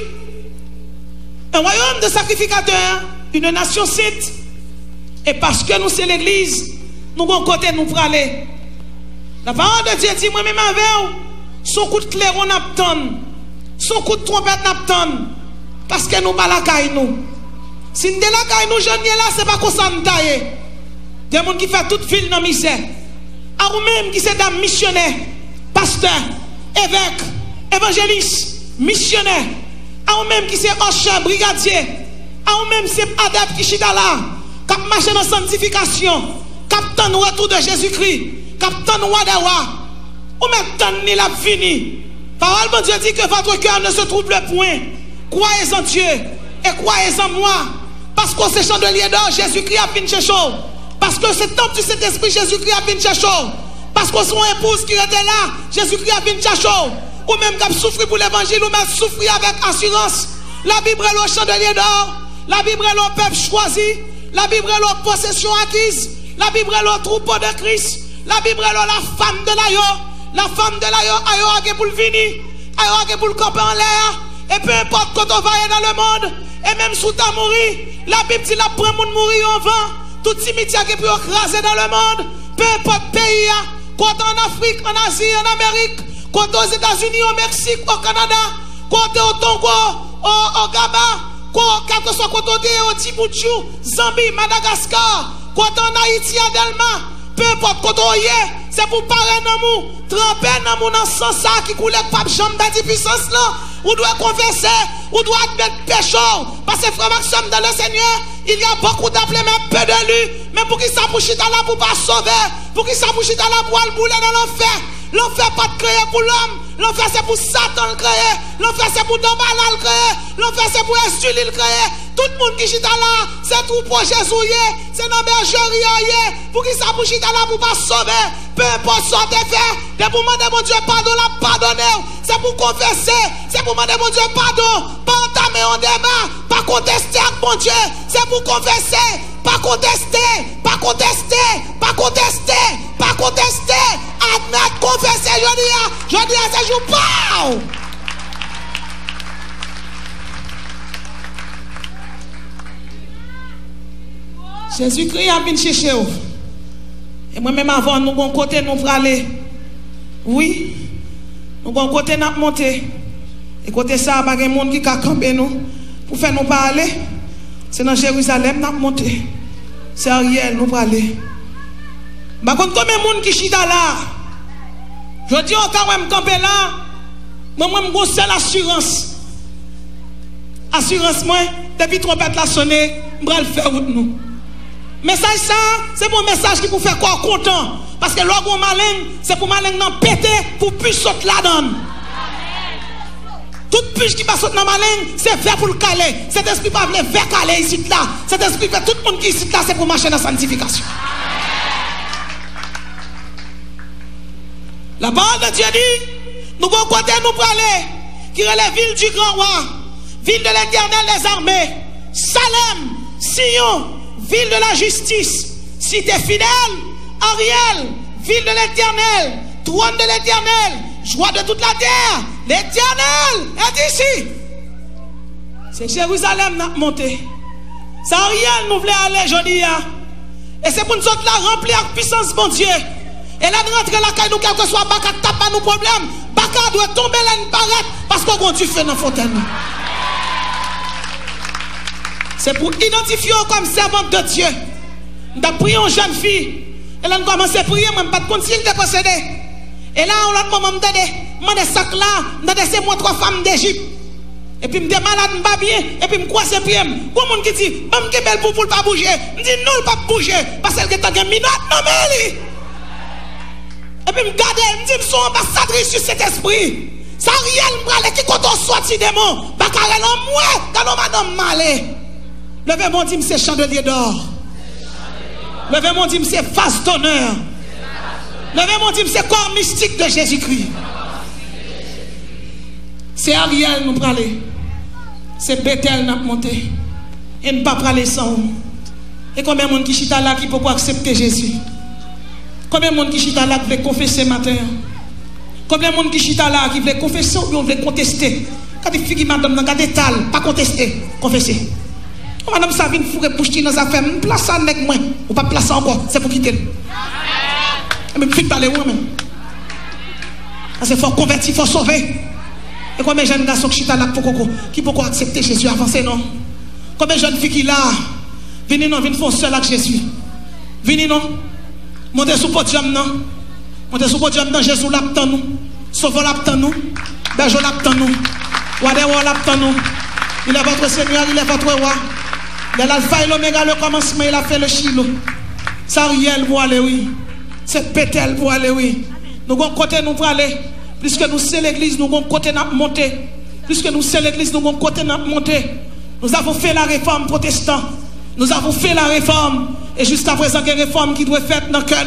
Un royaume de sacrificateurs. Une nation sainte. Et parce que nous sommes l'église, nous avons côté nous pour aller. La parole de Dieu dit, moi-même avec son coup de clair on attend. Son coup de trompette on Parce que nous la nous. Si nous la caille nous jeunes là, c'est pas qu'on s'en taille. Des gens qui font toute ville dans misère. À vous-même qui c'est des missionnaires, pasteurs, évêque, évangéliste, missionnaire, à vous-même qui c'est hocheur, brigadier, à vous-même c'est adepte qui chita là, qui marche dans sanctification, qui le retour de Jésus-Christ, qui le roi des rois, ou même ni la fini. Parole de Dieu dit que votre cœur ne se trouble point. Croyez en Dieu et croyez en moi. Parce que c'est chandelier d'or, Jésus-Christ a fini chercher. Parce que c'est temple du Saint-Esprit, Jésus-Christ a fini chercher. Parce que son épouse qui était là, Jésus-Christ a fini chercher. Ou même qui a souffert pour l'évangile, ou même souffrir avec assurance. La Bible est le chandelier d'or. La Bible est le peuple choisi. La Bible est la possession acquise. La Bible est le troupeau de Christ. La Bible est la femme de l'agneau. La femme de l'agneau a pour le venir. A pour le en l'air. Et peu importe quand on va dans le monde. Et même sous ta mourir. La Bible dit la prend moun mourir en vent. Tout cimetière qui peut écraser dans le monde. Peu importe pays. Quand en Afrique, en Asie, en Amérique. Quand aux États-Unis, au Mexique, au Canada. Quand au Togo, au, Gabon côté au Djibouti, Zambie, Madagascar, quand en Haïti, à Delma, peu importe c'est pour parler dans nous, tremper dans nous dans sens qui coule pas jambe de puissance là. Ou doit confesser, ou doit admettre péché. Parce que frère Maxime dans le Seigneur, il y a beaucoup d'appelés, mais peu de lui. Mais pour qu'il s'approche là pour pas sauver, pour qu'il s'approche là pour aller bouler dans l'enfer. L'enfer pas de créer pour l'homme. L'enfer c'est pour Satan le créer. L'enfer c'est pour Dambala le créer. L'enfer c'est pour Estuli le créer. Tout le monde qui chita là, c'est tout pour Jésus. C'est dans bergerie. Pour qu'il s'approche là pour pas sauver? Peu importe ce que fait. C'est pour demander mon Dieu pardon, la pardonner. C'est pour confesser. C'est pour demander mon Dieu pardon. Pas entamer en débat. Pas contester avec mon Dieu. C'est pour confesser. Pas contester. Pas contester. Pas contester. Pas contester. Je di a se jou pa ou. Jezu kri a vin cheche ou. E mwen men avon nou gon kote nou prale. Oui. Nou gon kote nap monte. E kote sa bagen moun ki kakambe nou. Pou fe nou prale. Se nan Jeruzalem nap monte. Se a riel nou prale. Bakon kome moun ki chida la. De gens qui sont là Je dis, camper là, moi, moi, j'ai seule assurance. Assurance, moi, depuis trompette la sonné, je vais le faire avec nous. Message ça, c'est mon message qui vous fait quoi content. Parce que l'orgon malin, c'est pour malin non péter pour plus sauter là-dedans. Toute puce qui passe dans malin, c'est fait pour le caler. Cet esprit pas venir faire caler ici là. Cet esprit fait tout le monde qui est ici là, c'est pour marcher dans la sanctification. La parole de Dieu dit, nous allons côté nous pour aller, qui est la ville du grand roi, ville de l'éternel des armées, Salem, Sion, ville de la justice, cité fidèle, Ariel, ville de l'éternel, trône de l'éternel, joie de toute la terre, l'éternel est ici. C'est Jérusalem qui a monté. C'est Ariel nous voulons aller aujourd'hui. Et c'est pour nous autres là remplir la puissance mon Dieu. Et là, nous rentrons la caille, nous, quel que soit Baka, tape pas nos problèmes. Baka doit tomber là, nous paraître, parce qu'on Dieu fait dans la fontaine. C'est pour identifier comme servante de Dieu. Nous avons une jeune fille. Et là, nous commençons à prier, même pas de compte s'il était. Et là, on a moment, je des sacs là, je c'est moi trois femmes d'Égypte. Et puis, je suis malade, je pas bien. Et puis, je crois que pieds. Comment on qui dit, je suis belle pour ne pas bouger. Je dis non, pas bouger. Parce qu'elle est en minute, non, mais Et puis, je regarde, je dis, je suis ambassadrice sur cet esprit. Ça rien, je qui quand on soit si démon. Bakarel en moi, quand on madame malé. Levez mon dit, c'est chandelier d'or. Levez mon dit, c'est face d'honneur. Levez mon dit, c'est corps mystique de Jésus-Christ. C'est Ariel nous parler. C'est Bethel nous monter. Et ne pas parler sans. Et combien de monde qui chita là qui peut accepter Jésus? Combien de monde qui chita là veut confesser matin? Combien de monde qui chita là qui veut confesser ou veut contester? Quand il qui madame dans tal, pas contester, confesser. Madame Savine fourre bouche dans sa femme, place ça avec moi, ou pas place encore, c'est pour quitter. Mais puis parler moi même. Parce qu'il faut convertir, il faut sauver. Et combien de jeunes garçons qui sont là qui peuvent accepter Jésus avancer non? Combien de jeunes filles qui là? Venez non, venez faire seul avec Jésus. Venez non? Montez sur le podium non. Montez sur le podium dans Jésus l'attend nous. Sauveur l'aptan nous. Bergeau l'aptan nous. Wadéwa l'aptan nous. Il est votre Seigneur, il est votre roi. Il est l'alpha et l'oméga, le commencement, il a fait le chilo. Ça riel pour aller, oui. C'est pétel pour aller, oui. Nous avons côté nous pour aller. Puisque nous c'est l'église, nous avons côté nous monter. Puisque nous c'est l'église, nous avons côté nous monter. Nous avons fait la réforme protestante. Nous avons fait la réforme. Et jusqu'à présent, il y a une réforme qui doit être faite dans le cœur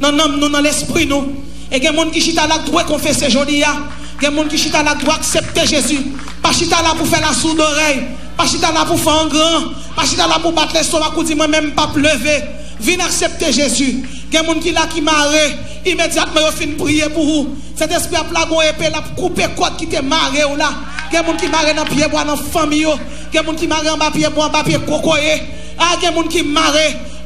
dans l'homme nous, dans l'esprit nous. Et il y a des gens qui chita là confesser aujourd'hui. Il y a des gens qui chita là doit accepter Jésus. Pas chita là pour faire la sourde oreille. Pas chita là pour faire un grand. Pas chita là pour battre l'estomac pour dire moi-même pas pleuver. Viens accepter Jésus. Il y a des gens qui là qui marre. Immédiatement, ils fin prier pour vous. Cet esprit a plagon épée, la couper côte qui te marre ou là. Il y a des gens qui marre dans pied bois dans famille. Il y a des gens qui marre en bas pied bois, en bas pied cocoyer. Ah, il y a des gens qui marre.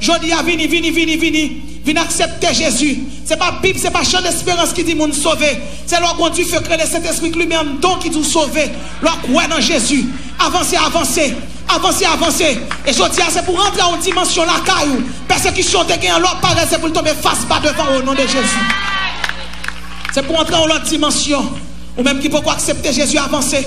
Je dis, vini, vini, vini, vini. Viens accepter Jésus. Ce n'est pas Bible, ce n'est pas chant d'espérance qui dit mon sauver. C'est leur Dieu fait créer cet esprit qui lui-même don qui nous sauver. Leur croire dans Jésus. Avancez, avancez. Avancez, avancez. Et je dis, c'est pour rentrer en dimension la caillou. Persécution de gain, l'autre paraît, c'est pour tomber face bas devant au nom de Jésus. C'est pour entrer en l'autre dimension. Ou même qui peut accepter Jésus, avancer.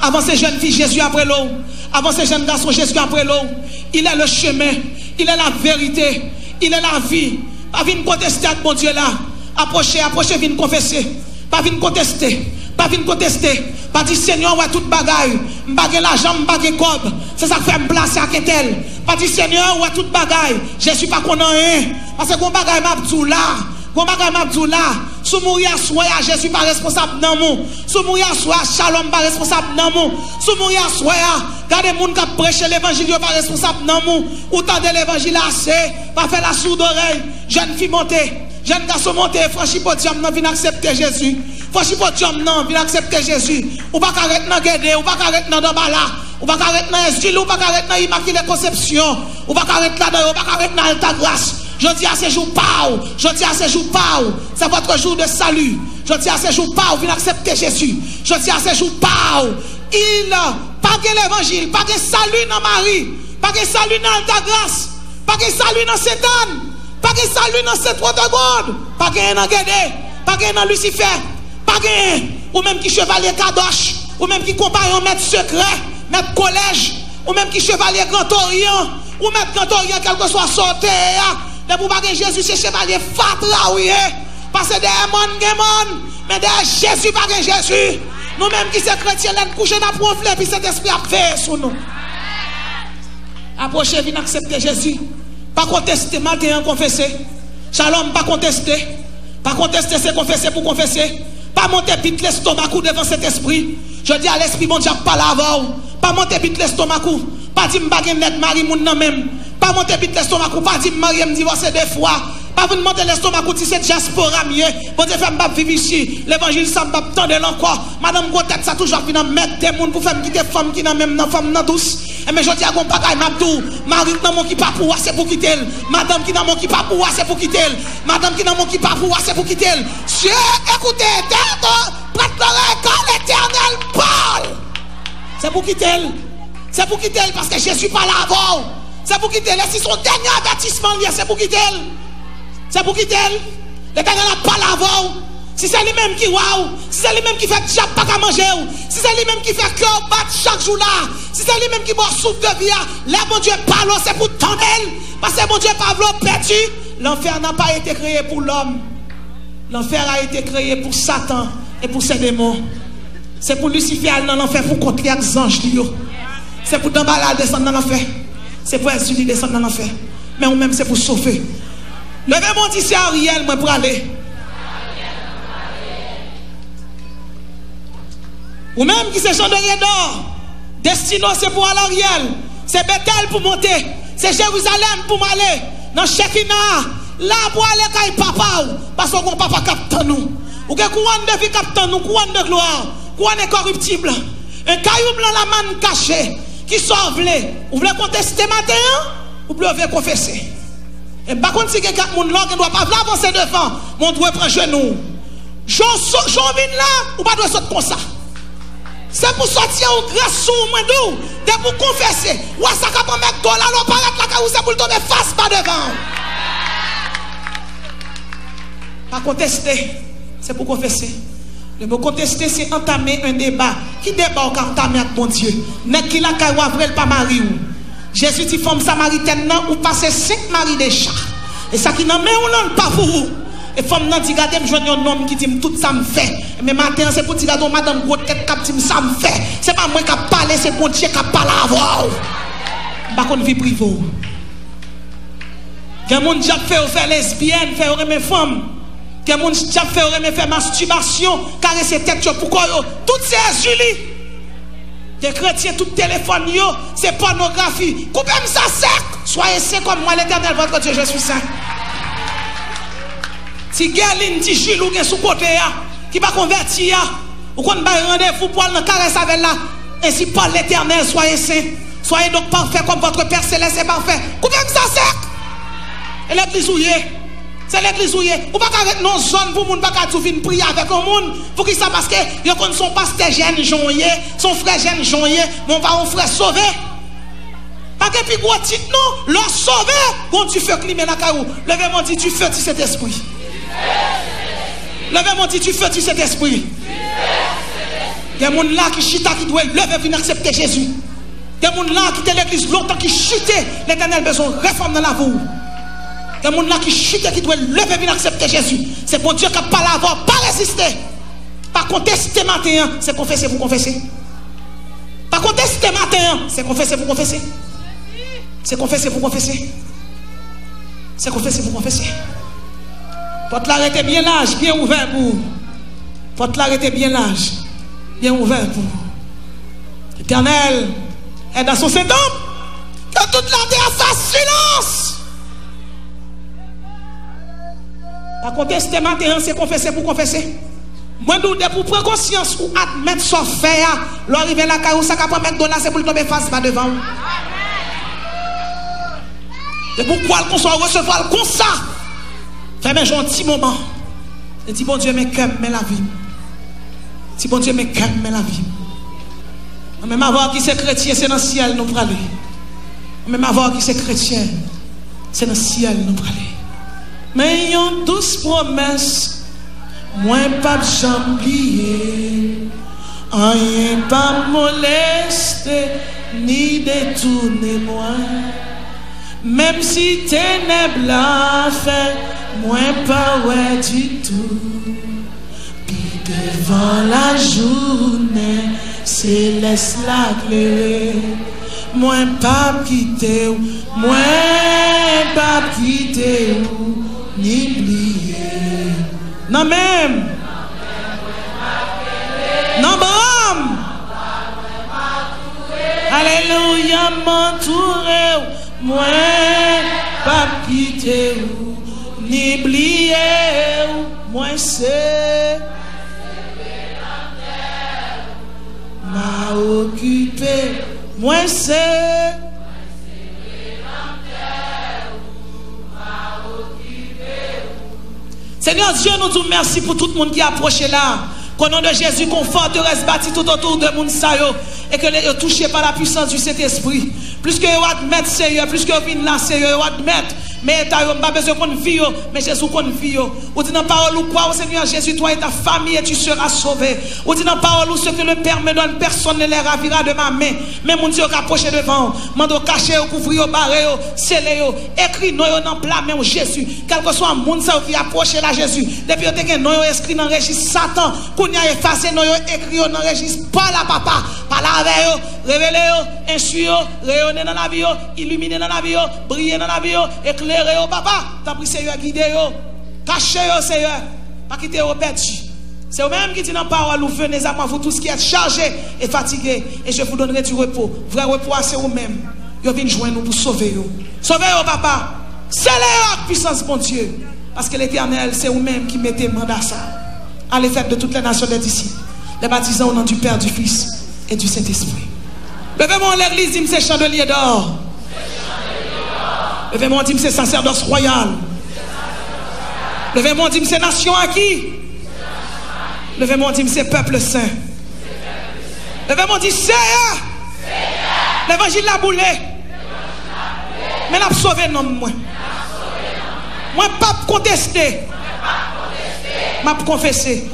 Avancer, jeune fille, Jésus après l'eau. Avancer, jeune garçon, Jésus après l'eau. Il est le chemin. Il est la vérité. Il est la vie. Pas venir contester avec mon Dieu là. Approchez, approchez, venir confesser. Pas venir contester. Pas venir contester. Pas dire Seigneur, ouais, toute bagaille. M'bagay l'argent, m'bagay cob. C'est ça qui fait me placer à Ketel. Pas dire Seigneur, ouais, toute bagaille. Je suis pas qu'on rien. Parce que mon bagaille m'a là. Mon bagaille m'a là. Sous mourir à soi, je suis pas responsable à soi, shalom pas responsable moun prêché l'évangile, pas responsable dans mon. Ou de l'évangile assez, pas faire la sourde oreille. Jeune fille montée, jeune garçon monté, franchi podium, non, viens accepter Jésus. Franchi podium, non, viens accepter Jésus. Ou arrêter dans Guédé, ou pas arrêter dans Dambala. Ou pas arrêter dans Estil, ou arrêter dans Immaculée Conception. Ou pas arrêter là-dedans, ou pas arrêter dans Alta Grâce. Je dis à ce jour, Pau. Je dis à ce jour, Pau. C'est votre jour de salut. Je dis à ce jour, Pau. Viens accepter Jésus. Je dis à ce jour, Pau. Il pas l'évangile, pas de salut dans Marie, pas de salut dans ta grâce, pas de salut dans Satan, pas de salut dans cette God, pas de dans Guédé, pas de dans Lucifer, pas de ou même qui chevalier Kadosh, ou même qui compagnon maître secret, maître collège, ou même qui chevalier Grand Orient, ou maître Grand Orient, quel que soit Mais pour pas Jésus, c'est chevalier fatra, oui. Parce que des gens, des mais derrière Jésus, pas Jésus. Nous-mêmes qui sommes chrétiens, nous couchons dans le puis cet esprit a fait sur nous. Approchez, venez accepter Jésus. Pas contester, matin, confesser. Shalom, pas contester. Pas contester, c'est confesser pour confesser. Pas monter vite l'estomac devant cet esprit. Je dis à l'esprit, mon Dieu, pas l'avant. Pas monter vite l'estomac. Pas dire, je net Marie, mon nom même. Pas monter vite l'estomac. Pas dire, Marie, me divorcer deux fois. Pas vous demander l'estomac si c'est diaspora mieux. Bon Dieu, pas vivre ici. L'évangile, ça m'a tendre encore. Madame Gotet, ça toujours vient mettre des gens pour faire quitter femme qui n'a même dans femme dans douce. Et mais je dis à mon bagaille, Mabdou, Marie qui n'a mon qui pas pour c'est pour quitter. Madame qui n'a mon qui pas pour c'est pour quitter. Madame qui n'a mon qui pas pour c'est pour quitter. Dieu, écoutez, tellement, prête quand l'éternel parle. C'est pour quitter. C'est pour quitter parce que Jésus parle avant. C'est pour quitter. C'est son dernier avertissement, c'est pour quitter. C'est pour quitter. L'éternel n'a pas l'avant. Si c'est lui-même qui waouh, si c'est lui-même qui fait déjà pas qu'à manger, si c'est lui-même qui fait cœur battre chaque jour là, si c'est lui-même qui boit souffle de vie, là, mon Dieu parle, c'est pour tendre. Parce que mon Dieu Pablo perdu. L'enfer n'a pas été créé pour l'homme. L'enfer a été créé pour Satan et pour ses démons. C'est pour Lucifer aller dans l'enfer pour contrer les anges. C'est pour Dambala descendre dans l'enfer. C'est pour Jésus descendre dans l'enfer. Mais ou même c'est pour sauver. Levez mon dit c'est Ariel, moi pour aller. Ou même qui se chandelier d'or. Destino c'est pour aller Ariel. C'est Bethel pour monter. C'est Jérusalem pour m'aller. Dans Shekinah. Là pour aller quand papa. Parce qu'on papa capte nous. Ou que couronne de vie capte nous. Couronne de gloire. Couronne incorruptible. Un caillou blanc la main cachée. Qui sauve les. Vous voulez contester matin? Ou vous voulez confesser? Et par contre, si quelqu'un ne doit pas avancer devant, mon doit prendre genou. J'en viens là, ou pas doit sortir comme ça. C'est pour sortir au grâce sous d'où C'est pour confesser. Ou ça quand mettre toi là, paraît là, c'est pour tomber face pas devant? Pas contester, c'est pour confesser. Le mot contester, c'est entamer un débat. Qui débat ou entamer avec mon Dieu? N'est qui la caille ou pas mari ou? Jésus dit femme samaritaine non ou passer cinq maris des chats. Et ça qui n'en met ou non pas pour vous. Et femme nan dit regardez me joindre un homme qui dit tout ça me fait. Mais matin c'est pour dire madame gros tête cap dit ça me fait. C'est pas moi qui parler, c'est mon Dieu qui parle à vous. Pas qu'on vie privée. Il y a des gens qui faire lesbienne, mes femmes. A des gens qui fait faire masturbation, caresser tête pourquoi Toutes ces Julie. Des chrétiens, tout téléphone, c'est pornographie. Coupez-moi ça sec. Soyez saint comme moi, l'éternel, votre Dieu, je suis saint. Si Gerline dit Jules ou bien sous côté, qui va convertir, ou qu'on va rendez-vous pour aller caresser avec là, ainsi par l'éternel, soyez saint. Soyez donc parfait comme votre Père Céleste est parfait. Coupez-moi ça sec. Et l'église où c'est l'église où Ou pas avec nos zones pour moun pas qu'à prier avec un monde. Pour qui ça? Parce que yo son pasteur jeune joyeux, son frère jeune joyeux, mon parent frère sauvé. Pas que puis gros non, leur sauvé, tu fais climat la caillou. Levez-moi dit tu fais tu cet esprit. Levez-moi dit tu fais tu cet esprit. Il y a des gens là qui chita qui doit lever venir accepter Jésus. Il y a des gens là qui étaient l'église longtemps qui chitaient. L'éternel besoin de réforme dans la vie. Il y a des gens qui chutent qui doivent lever venir accepter Jésus. C'est bon Dieu qui n'a pas l'avoir, pas résister. Pas contester matin, c'est confesser pour confesser. Pas contester matin, c'est confesser pour confesser. C'est confesser pour confesser. C'est confesser pour confesser. Porte l'arrêter bien large, bien ouvert pour. Porte l'arrêter bien large, bien ouvert pour. L'éternel est dans son septembre. Que toute la terre fasse silence. Pas contester matin, c'est confesser pour confesser. Moi, je pour prendre conscience ou admettre son fait, l'arrivée la caillou, ça capable mettre là, c'est pour tomber face pas devant. Et pourquoi qu'on soit recevoir comme ça? Fais un gentil moment. Et dis bon Dieu, mais calme, mais la vie. Dis bon Dieu, mais calme, mais la vie. Même avoir qui c'est chrétien, c'est dans le ciel, nous aller. Même avoir qui c'est chrétien, c'est dans le ciel, nous aller. Men yon dous promes Mwen pap jambliye An yon pap moleste Ni detourne mwen. Mem si teneb la fe Mwen pa we di tou Pi devan la jounen Se les la gle Mwen pap kite ou Mwen pap kite ou. Ni Non même. Non bon. Alléluia, m'entourer, moi, pas quitter moi c'est. M'a occupé, moi c'est. Seigneur Dieu, nous disons merci pour tout le monde qui a approché là. Qu'au nom de Jésus, confort reste bâti tout autour de monde et que les touchés par la puissance du Saint-Esprit. Plus que vous admettez Seigneur, plus que vous venez là Seigneur, vous admettez mais tu n'as pas besoin qu'on vie, mais Jésus qu'on vie. Ou dit dans la parole ou quoi, Seigneur Jésus, toi et ta famille, et tu seras sauvé. Ou dit dans la parole ou ce que le Père me donne, personne ne les ravira de ma main. Mais mon Dieu, rapproché devant, mando cacher, couvrir, barrer, sceller, écrit non dans plat, mais Jésus. Quel que soit le monde qui approche là Jésus. Depuis que tu as écrit dans le registre Satan, qu'on a effacé, non écrit dans le registre, pas la papa, pas la avec révéler, instruire, rayonner dans la vie, illuminer dans la vie, briller dans la vie, éclairer éclairer au papa, t'as pris Seigneur guider yo, cacher yo Seigneur, pas quitter au perdu. C'est vous-même qui dit dans la parole, venez à moi, vous tous qui êtes chargés et fatigués, et je vous donnerai du repos. Vrai repos, c'est vous-même. Vous venez joindre nous pour sauver vous. Sauvez vous, papa. C'est la puissance, mon Dieu. Parce que l'éternel, c'est vous-même qui mettez mandat ça. Allez faire de toutes les nations des disciples. Les baptisants au nom du Père, du Fils et du Saint-Esprit. Levez-moi l'église, c'est chandelier d'or. Levez-moi, dit c'est sacerdoce royal. Levez-moi, dit c'est nation acquis. Levez-moi, dit c'est peuple saint. Levez-moi, dit c'est l'évangile l'a boulé. Mais n'a sauvé non moi. Moi pas contester. M'a confesser.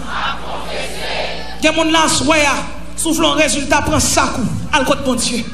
Il y a mon là, soya, souffle un résultat, prend ça coup, à le côté bon Dieu.